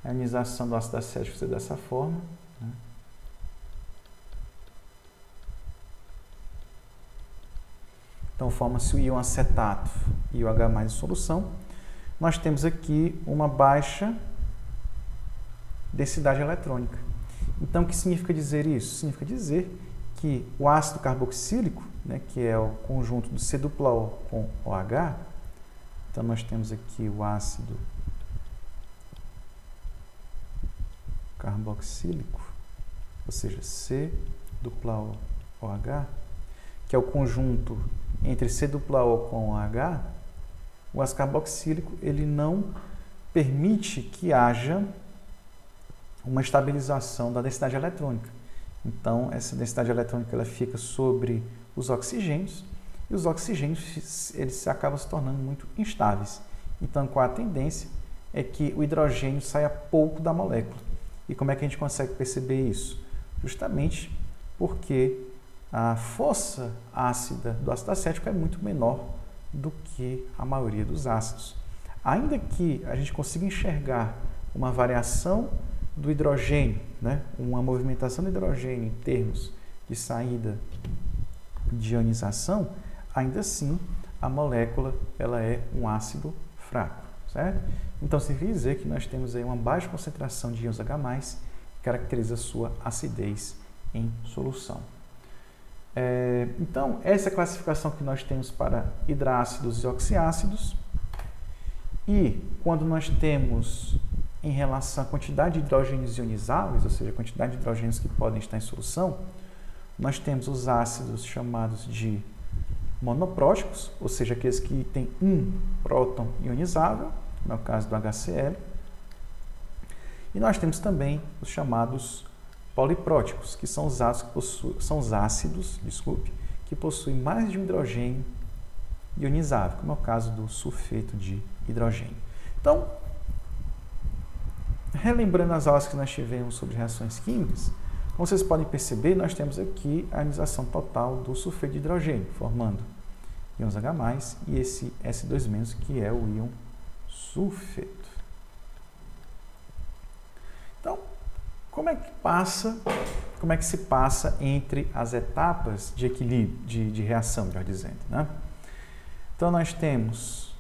a ionização do ácido acético ser dessa forma, né? Então, forma-se o íon acetato e o H em solução. Nós temos aqui uma baixa densidade eletrônica. Então, o que significa dizer isso? Significa dizer que o ácido carboxílico, né, que é o conjunto do C dupla O com OH, então nós temos aqui o ácido carboxílico, ou seja, C dupla OH, que é o conjunto entre C dupla O com OH, o ácido carboxílico ele não permite que haja uma estabilização da densidade eletrônica. Então, essa densidade eletrônica ela fica sobre os oxigênios e os oxigênios eles acabam se tornando muito instáveis. Então, qual a tendência é que o hidrogênio saia pouco da molécula. E como é que a gente consegue perceber isso? Justamente porque a força ácida do ácido acético é muito menor do que a maioria dos ácidos. Ainda que a gente consiga enxergar uma variação do hidrogênio, né? uma movimentação do hidrogênio em termos de saída de ionização, ainda assim a molécula ela é um ácido fraco, certo? Então significa dizer que nós temos aí uma baixa concentração de íons H+, que caracteriza sua acidez em solução. É, então, essa é a classificação que nós temos para hidrácidos e oxiácidos. E quando nós temos em relação à quantidade de hidrogênios ionizáveis, ou seja, a quantidade de hidrogênios que podem estar em solução, nós temos os ácidos chamados de monopróticos, ou seja, aqueles que têm um próton ionizável, no é caso do HCl. E nós temos também os chamados polipróticos, que são os ácidos, possuem, são os ácidos desculpe, que possuem mais de um hidrogênio ionizável, como é o caso do sulfeto de hidrogênio. Então, relembrando as aulas que nós tivemos sobre reações químicas, como vocês podem perceber, nós temos aqui a ionização total do sulfeto de hidrogênio, formando íons H+, e esse S2-, que é o íon sulfeto. Então, como é que passa, como é que se passa entre as etapas de equilíbrio, de, de reação, melhor dizendo, né? Então nós temos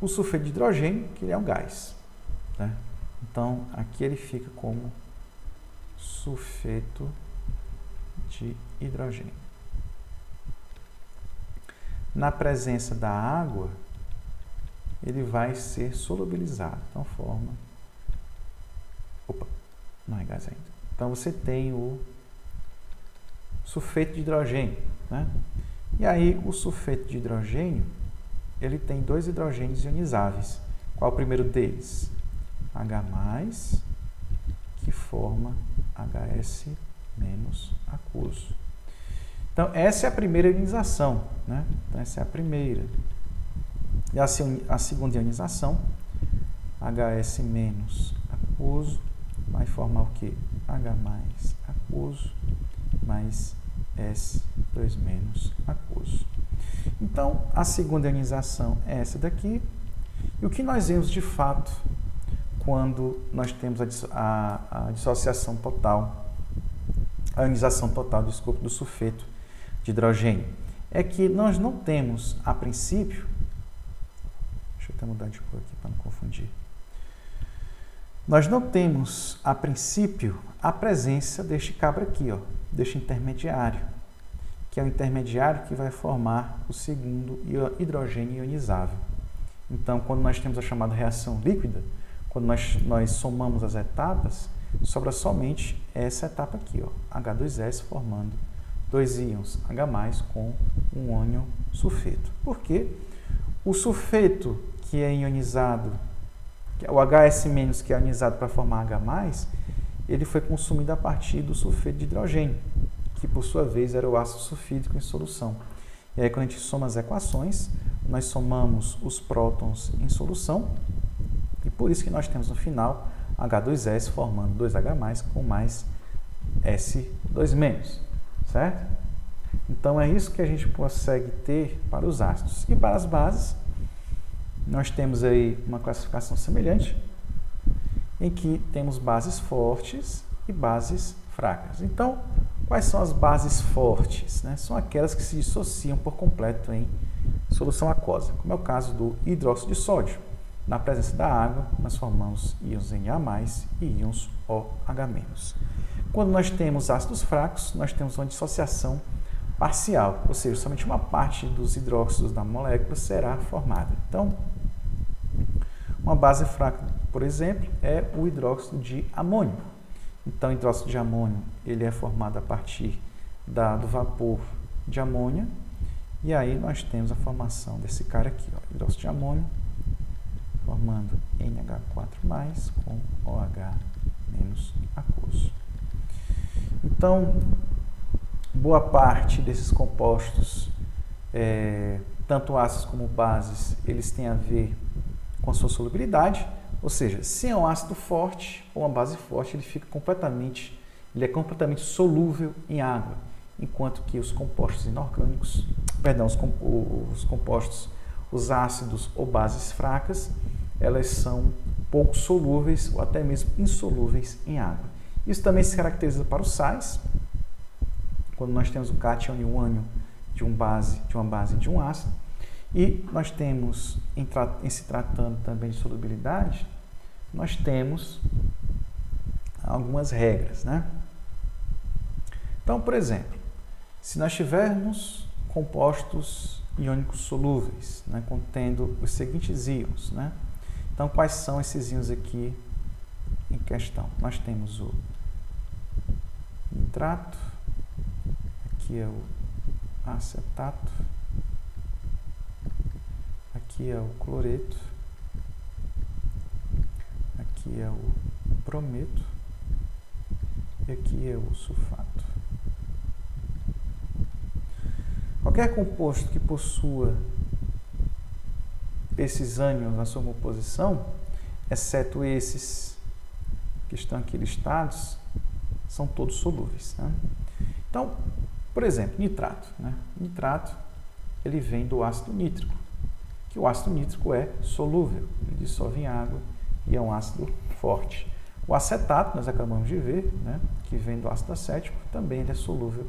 o sulfeto de hidrogênio, que é um gás, né? Então aqui ele fica como sulfeto de hidrogênio. Na presença da água, ele vai ser solubilizado. Então forma Opa, não é gás ainda. Então você tem o sulfeto de hidrogênio, né? E aí o sulfeto de hidrogênio, ele tem dois hidrogênios ionizáveis. Qual o primeiro deles? H+, que forma HS menos aquoso. Então, essa é a primeira ionização, né? Então, essa é a primeira. E a, a segunda ionização, HS menos aquoso, vai formar o que? H aquoso mais S2 menos aquoso. Então, a segunda ionização é essa daqui. E o que nós vemos de fato quando nós temos a, a, a dissociação total, a ionização total, desculpa, do sulfeto de hidrogênio, é que nós não temos, a princípio, deixa eu até mudar de cor aqui para não confundir, nós não temos, a princípio, a presença deste cabra aqui, ó, deste intermediário. que é o intermediário que vai formar o segundo hidrogênio ionizável. Então, quando nós temos a chamada reação líquida, quando nós, nós somamos as etapas, sobra somente essa etapa aqui, ó, H2S formando dois íons H+, com um ânion sulfeto. Por quê? O sulfeto que é ionizado, é o HS- que é ionizado para formar H+, ele foi consumido a partir do sulfeto de hidrogênio, que por sua vez era o ácido sulfídrico em solução. E aí quando a gente soma as equações, nós somamos os prótons em solução, por isso que nós temos no final H2S formando 2H+, com mais S2-, certo? Então é isso que a gente consegue ter para os ácidos. E para as bases, nós temos aí uma classificação semelhante, em que temos bases fortes e bases fracas. Então, quais são as bases fortes? Né? São aquelas que se dissociam por completo em solução aquosa, como é o caso do hidróxido de sódio. Na presença da água, nós formamos íons Na+, e íons OH-. Quando nós temos ácidos fracos, nós temos uma dissociação parcial, ou seja, somente uma parte dos hidróxidos da molécula será formada. Então, uma base fraca, por exemplo, é o hidróxido de amônio. Então, o hidróxido de amônio ele é formado a partir da, do vapor de amônia, e aí nós temos a formação desse cara aqui, ó, hidróxido de amônio, formando NH4+, com OH aquoso. Então, boa parte desses compostos, é, tanto ácidos como bases, eles têm a ver com a sua solubilidade, ou seja, se é um ácido forte ou uma base forte, ele fica completamente, ele é completamente solúvel em água, enquanto que os compostos inorgânicos, perdão, os compostos, os ácidos ou bases fracas, elas são pouco solúveis ou até mesmo insolúveis em água. Isso também se caracteriza para os sais, quando nós temos o cátion e o ânion de, um base, de uma base de um ácido, e nós temos, em, em se tratando também de solubilidade, nós temos algumas regras, né? Então, por exemplo, se nós tivermos compostos iônicos solúveis, né, contendo os seguintes íons, né? Então, quais são esses íons aqui em questão? Nós temos o nitrato, aqui é o acetato, aqui é o cloreto, aqui é o brometo e aqui é o sulfato. Qualquer composto que possua esses ânions na sua composição, exceto esses que estão aqui listados, são todos solúveis. Né? Então, por exemplo, nitrato. Né? Nitrato ele vem do ácido nítrico, que o ácido nítrico é solúvel, ele dissolve em água e é um ácido forte. O acetato, nós acabamos de ver, né, que vem do ácido acético, também ele é solúvel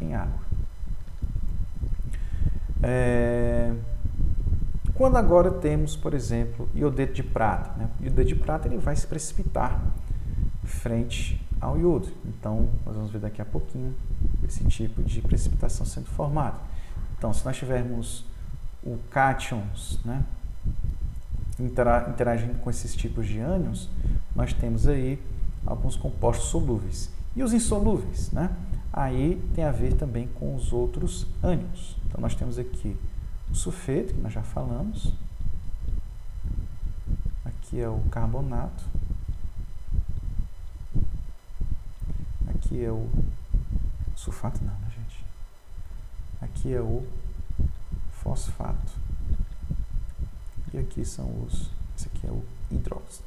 em água. É... Quando agora temos, por exemplo, iodeto de prata, né? o iodeto de prata ele vai se precipitar frente ao iodo. Então, nós vamos ver daqui a pouquinho esse tipo de precipitação sendo formado. Então, se nós tivermos o cátions né, interagindo com esses tipos de ânions, nós temos aí alguns compostos solúveis. E os insolúveis, né? Aí tem a ver também com os outros ânions. Então, nós temos aqui o sulfeto, que nós já falamos. Aqui é o carbonato. Aqui é o sulfato, não, né, gente? Aqui é o fosfato. E aqui são os. Esse aqui é o hidróxido.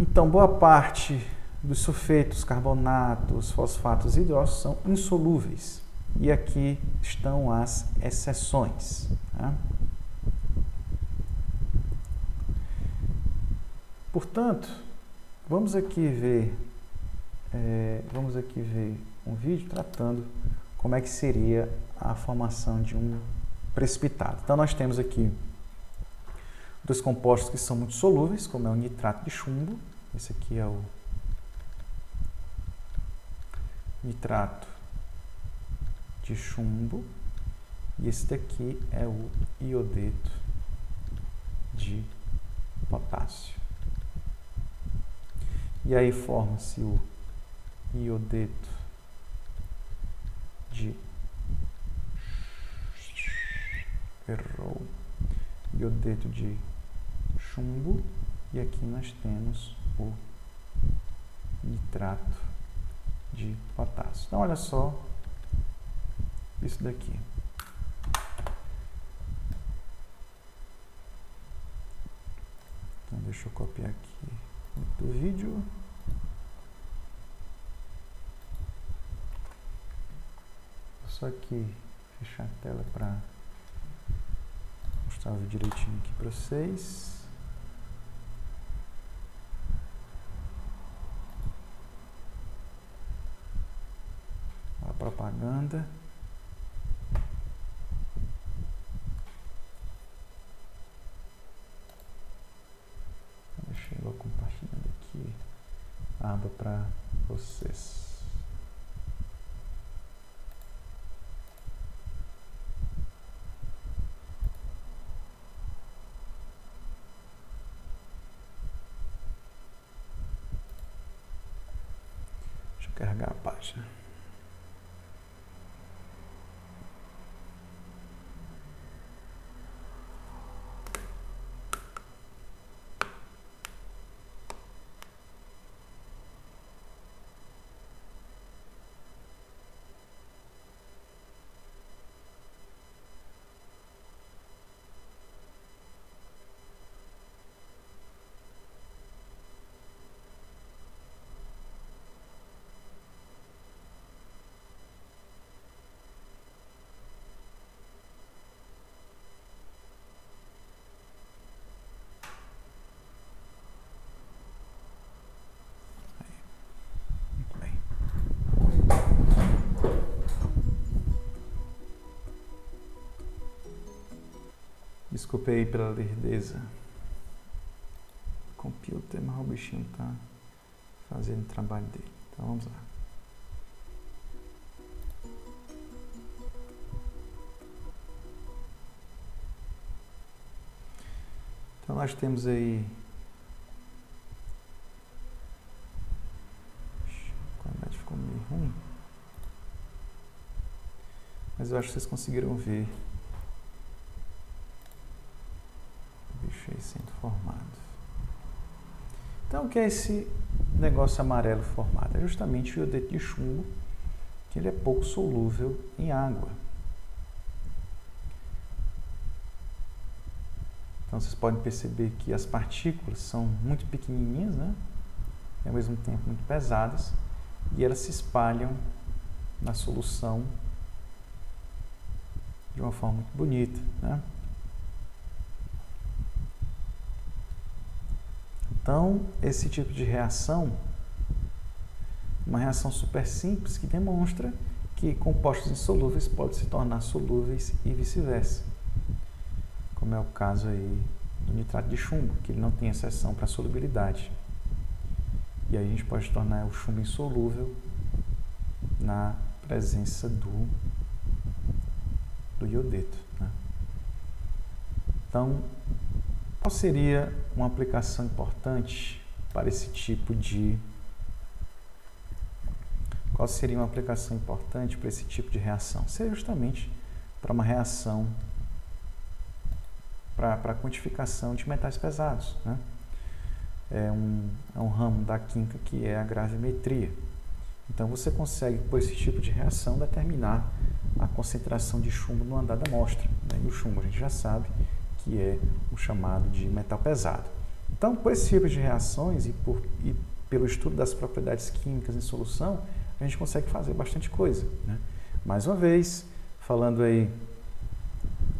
Então, boa parte dos sulfetos, carbonatos, fosfatos e hidróxidos são insolúveis. E aqui estão as exceções. Tá? Portanto, vamos aqui ver, é, vamos aqui ver um vídeo tratando como é que seria a formação de um precipitado. Então nós temos aqui dois compostos que são muito solúveis, como é o nitrato de chumbo, esse aqui é o nitrato de chumbo e esse daqui é o iodeto de potássio. E aí forma-se o iodeto de errou iodeto de chumbo e aqui nós temos o nitrato de potássio. Então olha só isso daqui. Então deixa eu copiar aqui do vídeo. Só aqui fechar a tela para mostrar direitinho aqui para vocês. A propaganda. Deixa eu compartilhando aqui a aba para vocês. carregar a página. Desculpe aí pela lerdeza. Computer, mas o bichinho tá fazendo o trabalho dele. Então vamos lá. Então nós temos aí a qualidade ficou meio ruim. Mas eu acho que vocês conseguiram ver sendo formado. Então, o que é esse negócio amarelo formado? É justamente o iodeto de chumbo, que ele é pouco solúvel em água. Então, vocês podem perceber que as partículas são muito pequenininhas, né? E ao mesmo tempo muito pesadas, e elas se espalham na solução de uma forma muito bonita, né? Então, esse tipo de reação, uma reação super simples que demonstra que compostos insolúveis podem se tornar solúveis e vice-versa. Como é o caso aí do nitrato de chumbo, que ele não tem exceção para solubilidade. E aí a gente pode tornar o chumbo insolúvel na presença do, do iodeto. Né? Então, qual seria uma aplicação importante para esse tipo de qual seria uma aplicação importante para esse tipo de reação? Seria justamente para uma reação para, para a quantificação de metais pesados. Né? É, um, é um ramo da química que é a gravimetria. Então você consegue, por esse tipo de reação, determinar a concentração de chumbo no andar da amostra. Né? E o chumbo a gente já sabe que é o chamado de metal pesado. Então, por esse tipo de reações e, por, e pelo estudo das propriedades químicas em solução, a gente consegue fazer bastante coisa. Né? Mais uma vez, falando aí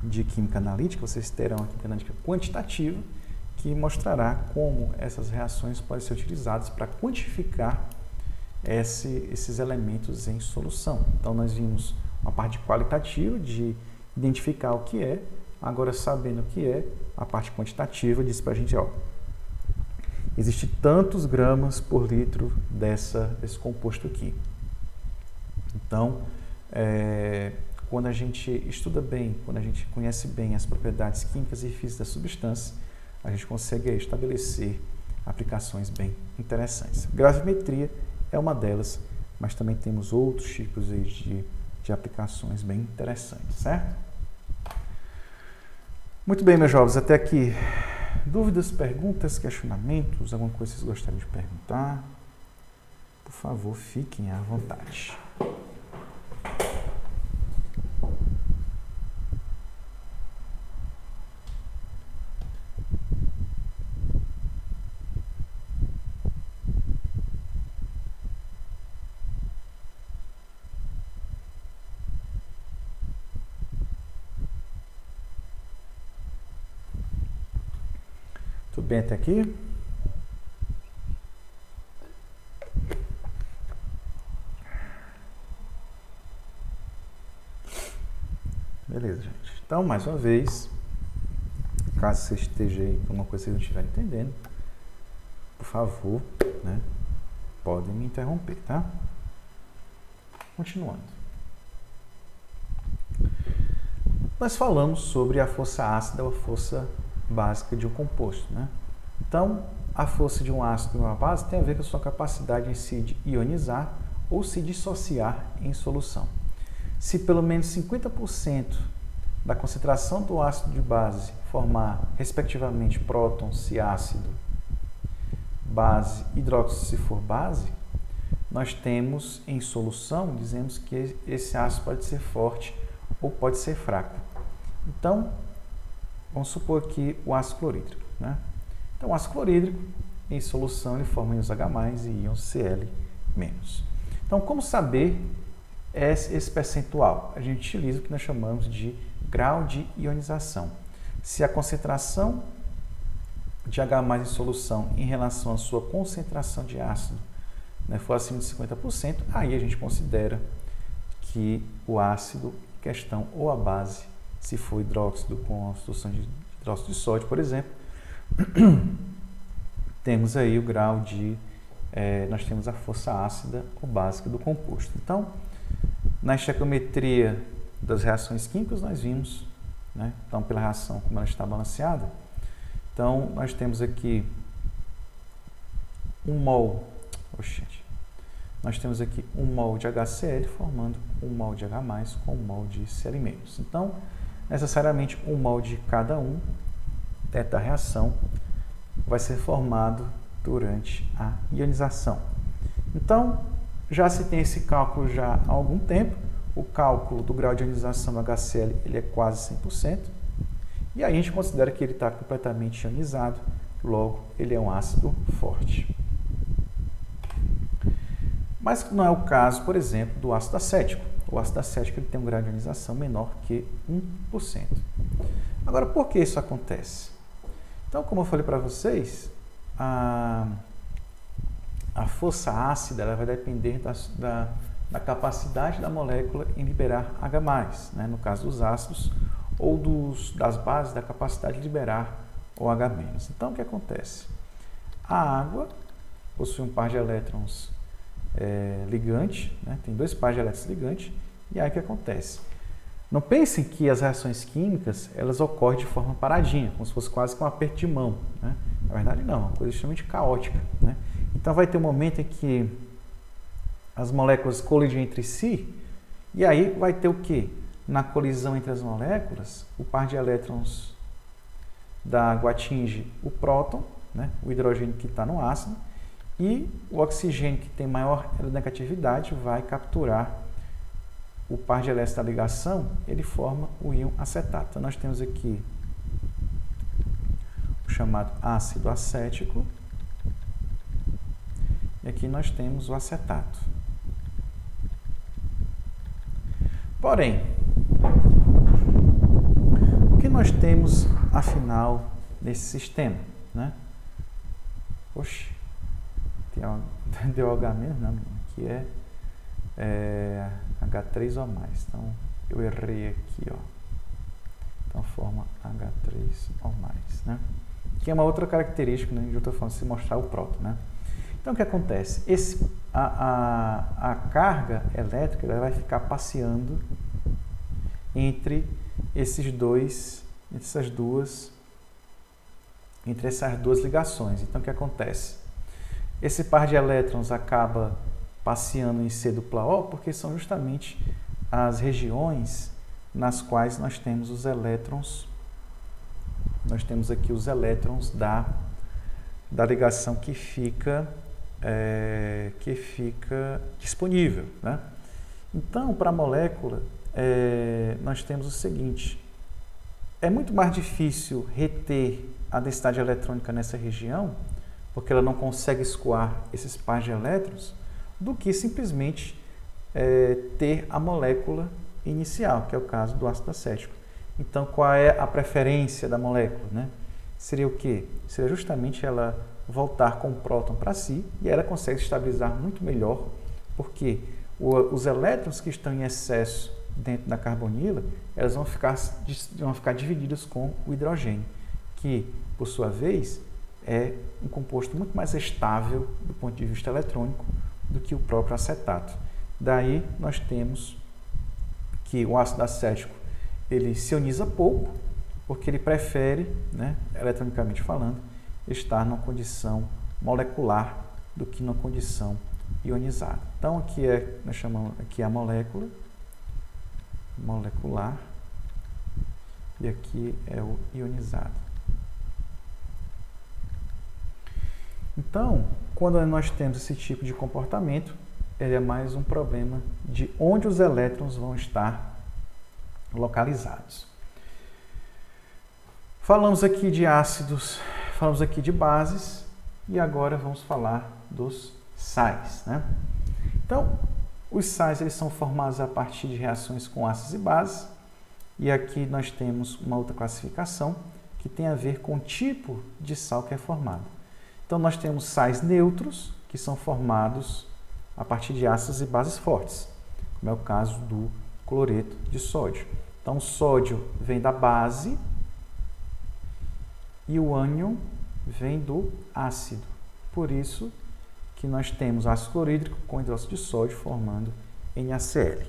de química analítica, vocês terão a química analítica quantitativa, que mostrará como essas reações podem ser utilizadas para quantificar esse, esses elementos em solução. Então, nós vimos uma parte qualitativa de identificar o que é, Agora, sabendo o que é, a parte quantitativa diz para a gente, ó, existe tantos gramas por litro dessa, desse composto aqui. Então, é, quando a gente estuda bem, quando a gente conhece bem as propriedades químicas e físicas da substância, a gente consegue estabelecer aplicações bem interessantes. Gravimetria é uma delas, mas também temos outros tipos de, de aplicações bem interessantes, certo? Muito bem, meus jovens, até aqui. Dúvidas, perguntas, questionamentos, alguma coisa que vocês gostariam de perguntar? Por favor, fiquem à vontade. Até aqui? Beleza, gente. Então, mais uma vez, caso você esteja aí com uma coisa que você não estiver entendendo, por favor, né, podem me interromper, tá? Continuando. Nós falamos sobre a força ácida ou a força básica de um composto. Né? Então, a força de um ácido e uma base tem a ver com a sua capacidade em si de ionizar ou se dissociar em solução. Se pelo menos 50% da concentração do ácido de base formar, respectivamente, próton se ácido, base, hidróxido se for base, nós temos em solução, dizemos que esse ácido pode ser forte ou pode ser fraco. Então, Vamos supor aqui o ácido clorídrico. Né? Então, o ácido clorídrico, em solução, ele forma íons H+, e íons Cl-. Então, como saber esse percentual? A gente utiliza o que nós chamamos de grau de ionização. Se a concentração de H+, em solução em relação à sua concentração de ácido né, for acima de 50%, aí a gente considera que o ácido em questão ou a base se for hidróxido com a substituição de hidróxido de sódio, por exemplo, temos aí o grau de, é, nós temos a força ácida ou básica do composto. Então, na estequiometria das reações químicas, nós vimos, né? então, pela reação como ela está balanceada, então, nós temos aqui um mol, nós temos aqui um mol de HCl formando um mol de H+, com um mol de Cl-. Então, necessariamente um mol de cada um dessa reação vai ser formado durante a ionização. Então, já se tem esse cálculo já há algum tempo, o cálculo do grau de ionização do HCl ele é quase 100%, e aí a gente considera que ele está completamente ionizado, logo ele é um ácido forte. Mas não é o caso, por exemplo, do ácido acético o ácido acético ele tem um grau de ionização menor que 1%. Agora, por que isso acontece? Então, como eu falei para vocês, a, a força ácida ela vai depender da, da, da, capacidade da molécula em liberar H+, né? no caso dos ácidos, ou dos, das bases, da capacidade de liberar o H-. Então, o que acontece? A água possui um par de elétrons é, ligante, né? tem dois pares de elétrons ligantes, e aí o que acontece? Não pensem que as reações químicas elas ocorrem de forma paradinha, como se fosse quase que um aperto de mão. Né? Na verdade, não, é uma coisa extremamente caótica. Né? Então, vai ter um momento em que as moléculas colidem entre si, e aí vai ter o que? Na colisão entre as moléculas, o par de elétrons da água atinge o próton, né? o hidrogênio que está no ácido, e o oxigênio que tem maior negatividade vai capturar o par de elétrons da ligação, ele forma o íon acetato. Então, nós temos aqui o chamado ácido acético e aqui nós temos o acetato. Porém, o que nós temos afinal nesse sistema? Né? Oxe, deu H mesmo? Não, aqui é, é H3 ou mais. Então, eu errei aqui, ó. Então, forma H3 ou mais, né? Que é uma outra característica, né? Eu estou falando se mostrar o próton, né? Então, o que acontece? Esse, a, a, a carga elétrica vai ficar passeando entre esses dois, essas duas, entre essas duas ligações. Então, o que acontece? Esse par de elétrons acaba passeando em C dupla O porque são justamente as regiões nas quais nós temos os elétrons, nós temos aqui os elétrons da, da ligação que fica, é, que fica disponível. Né? Então, para a molécula, é, nós temos o seguinte, é muito mais difícil reter a densidade eletrônica nessa região, porque ela não consegue escoar esses pares de elétrons, do que simplesmente é, ter a molécula inicial, que é o caso do ácido acético. Então, qual é a preferência da molécula? Né? Seria o quê? Seria justamente ela voltar com o próton para si e ela consegue estabilizar muito melhor, porque os elétrons que estão em excesso dentro da carbonila, elas vão ficar, vão ficar divididas com o hidrogênio, que, por sua vez, é um composto muito mais estável do ponto de vista eletrônico do que o próprio acetato. Daí nós temos que o ácido acético ele se ioniza pouco, porque ele prefere, né, eletronicamente falando, estar numa condição molecular do que numa condição ionizada. Então aqui é nós chamamos aqui é a molécula molecular e aqui é o ionizado. Então, quando nós temos esse tipo de comportamento, ele é mais um problema de onde os elétrons vão estar localizados. Falamos aqui de ácidos, falamos aqui de bases e agora vamos falar dos sais. Né? Então, os sais eles são formados a partir de reações com ácidos e bases e aqui nós temos uma outra classificação que tem a ver com o tipo de sal que é formado. Então, nós temos sais neutros, que são formados a partir de ácidos e bases fortes, como é o caso do cloreto de sódio. Então, o sódio vem da base e o ânion vem do ácido. Por isso que nós temos ácido clorídrico com hidróxido de sódio formando NaCl.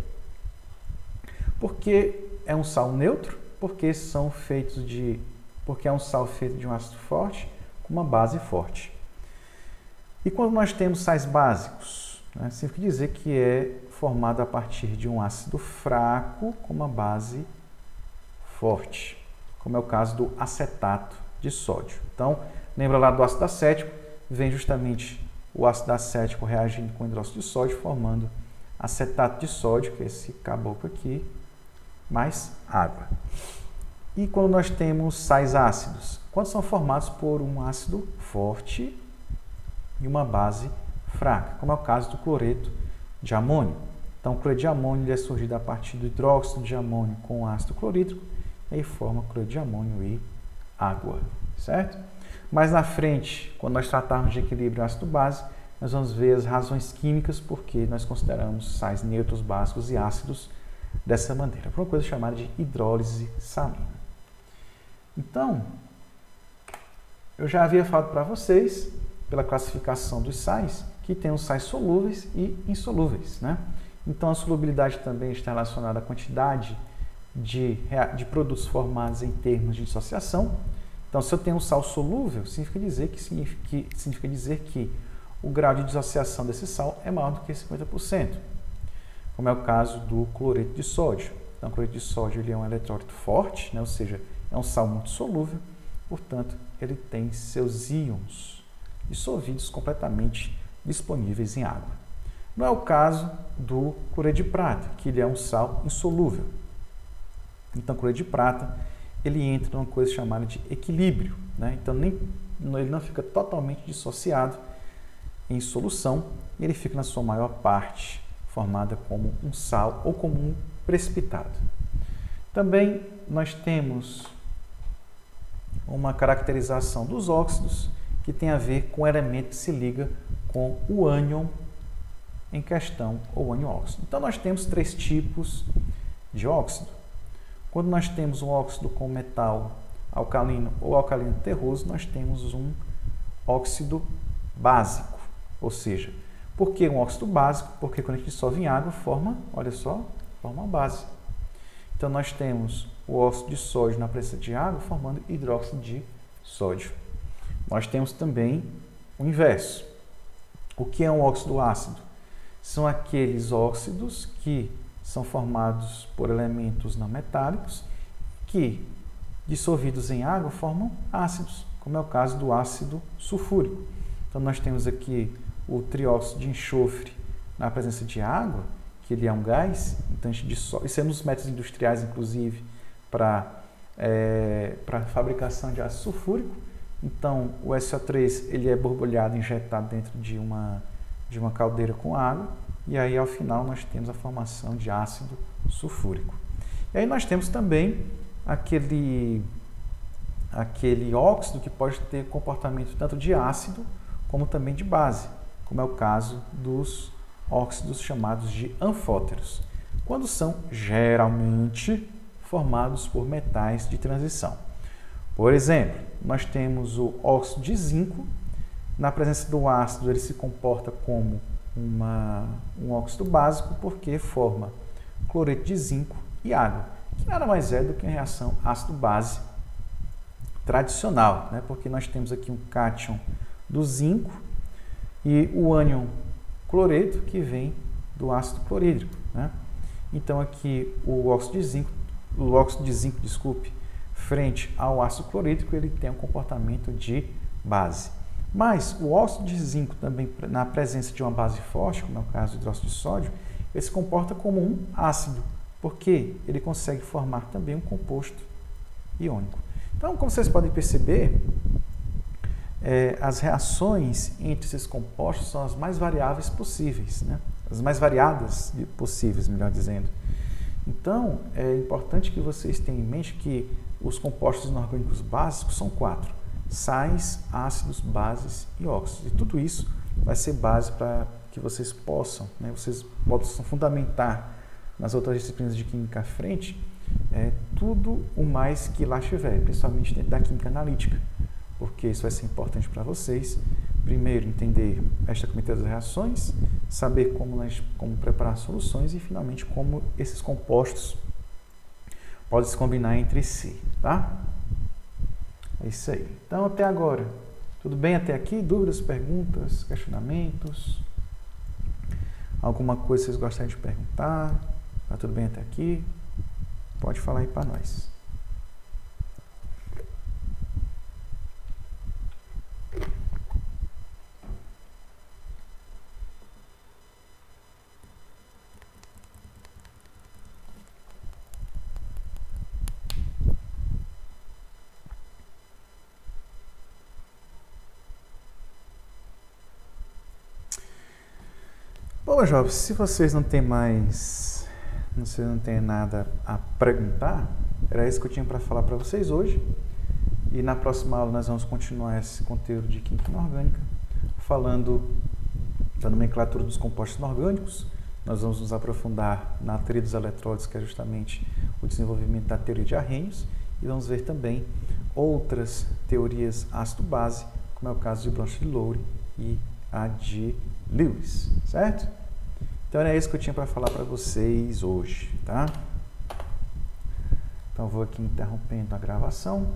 Por que é um sal neutro? Porque são feitos de porque é um sal feito de um ácido forte uma base forte. E quando nós temos sais básicos, né? Significa dizer que é formado a partir de um ácido fraco com uma base forte, como é o caso do acetato de sódio. Então, lembra lá do ácido acético, vem justamente o ácido acético reagindo com hidróxido de sódio, formando acetato de sódio, que é esse caboclo aqui, mais água. E quando nós temos sais ácidos? Quando são formados por um ácido forte e uma base fraca, como é o caso do cloreto de amônio. Então, o cloreto de amônio é surgido a partir do hidróxido de amônio com ácido clorídrico e aí forma cloreto de amônio e água, certo? Mais na frente, quando nós tratarmos de equilíbrio ácido-base, nós vamos ver as razões químicas porque nós consideramos sais neutros básicos e ácidos dessa maneira, por uma coisa chamada de hidrólise salina. Então, eu já havia falado para vocês, pela classificação dos sais, que tem os sais solúveis e insolúveis. Né? Então, a solubilidade também está relacionada à quantidade de, de produtos formados em termos de dissociação. Então, se eu tenho um sal solúvel, significa dizer que, significa, significa dizer que o grau de dissociação desse sal é maior do que 50%, como é o caso do cloreto de sódio. Então, o cloreto de sódio ele é um eletrólito forte, né? ou seja, é um sal muito solúvel, portanto, ele tem seus íons dissolvidos completamente disponíveis em água. Não é o caso do cloreto de prata, que ele é um sal insolúvel. Então, cloreto de prata ele entra numa coisa chamada de equilíbrio. Né? Então, nem, ele não fica totalmente dissociado em solução, ele fica na sua maior parte formada como um sal ou como um precipitado. Também nós temos uma caracterização dos óxidos que tem a ver com o elemento que se liga com o ânion em questão, ou ânion óxido. Então, nós temos três tipos de óxido. Quando nós temos um óxido com metal alcalino ou alcalino terroso, nós temos um óxido básico. Ou seja, por que um óxido básico? Porque quando a gente dissolve em água, forma, olha só, forma uma base. Então, nós temos o óxido de sódio na presença de água formando hidróxido de sódio. Nós temos também o inverso. O que é um óxido ácido? São aqueles óxidos que são formados por elementos não metálicos que, dissolvidos em água, formam ácidos, como é o caso do ácido sulfúrico. Então, nós temos aqui o trióxido de enxofre na presença de água, que ele é um gás, então a gente dissolve, isso é nos métodos industriais, inclusive, para é, para fabricação de ácido sulfúrico. Então, o SO3 ele é borbulhado, injetado dentro de uma, de uma caldeira com água, e aí ao final nós temos a formação de ácido sulfúrico. E aí nós temos também aquele, aquele óxido que pode ter comportamento tanto de ácido como também de base, como é o caso dos óxidos chamados de anfóteros, quando são geralmente formados por metais de transição. Por exemplo, nós temos o óxido de zinco, na presença do ácido ele se comporta como uma, um óxido básico porque forma cloreto de zinco e água, que nada mais é do que a reação ácido-base tradicional, né? porque nós temos aqui um cátion do zinco e o ânion cloreto que vem do ácido clorídrico. Né? Então aqui o óxido de zinco, o óxido de zinco, desculpe, frente ao ácido clorídrico, ele tem um comportamento de base. Mas o óxido de zinco também, na presença de uma base forte, como é o caso do hidróxido de sódio, ele se comporta como um ácido, porque ele consegue formar também um composto iônico. Então, como vocês podem perceber, é, as reações entre esses compostos são as mais variáveis possíveis, né? as mais variadas possíveis, melhor dizendo. Então, é importante que vocês tenham em mente que os compostos inorgânicos básicos são quatro: sais, ácidos, bases e óxidos. E tudo isso vai ser base para que vocês possam, né, vocês possam fundamentar nas outras disciplinas de química à frente é, tudo o mais que lá estiver, principalmente da química analítica, porque isso vai ser importante para vocês. Primeiro, entender esta comitê das reações, saber como, nós, como preparar soluções e, finalmente, como esses compostos podem se combinar entre si, tá? É isso aí. Então, até agora, tudo bem até aqui? Dúvidas, perguntas, questionamentos? Alguma coisa vocês gostariam de perguntar? Tá tudo bem até aqui? Pode falar aí para nós. Bom, jovens, se vocês não têm mais, se não têm nada a perguntar, era isso que eu tinha para falar para vocês hoje. E na próxima aula nós vamos continuar esse conteúdo de química inorgânica, falando da nomenclatura dos compostos inorgânicos. Nós vamos nos aprofundar na teoria dos eletrólitos, que é justamente o desenvolvimento da teoria de arranhos, e vamos ver também outras teorias ácido-base, como é o caso de Blanche-Lowry e a de Lewis, certo? Então era isso que eu tinha para falar para vocês hoje, tá? Então vou aqui interrompendo a gravação.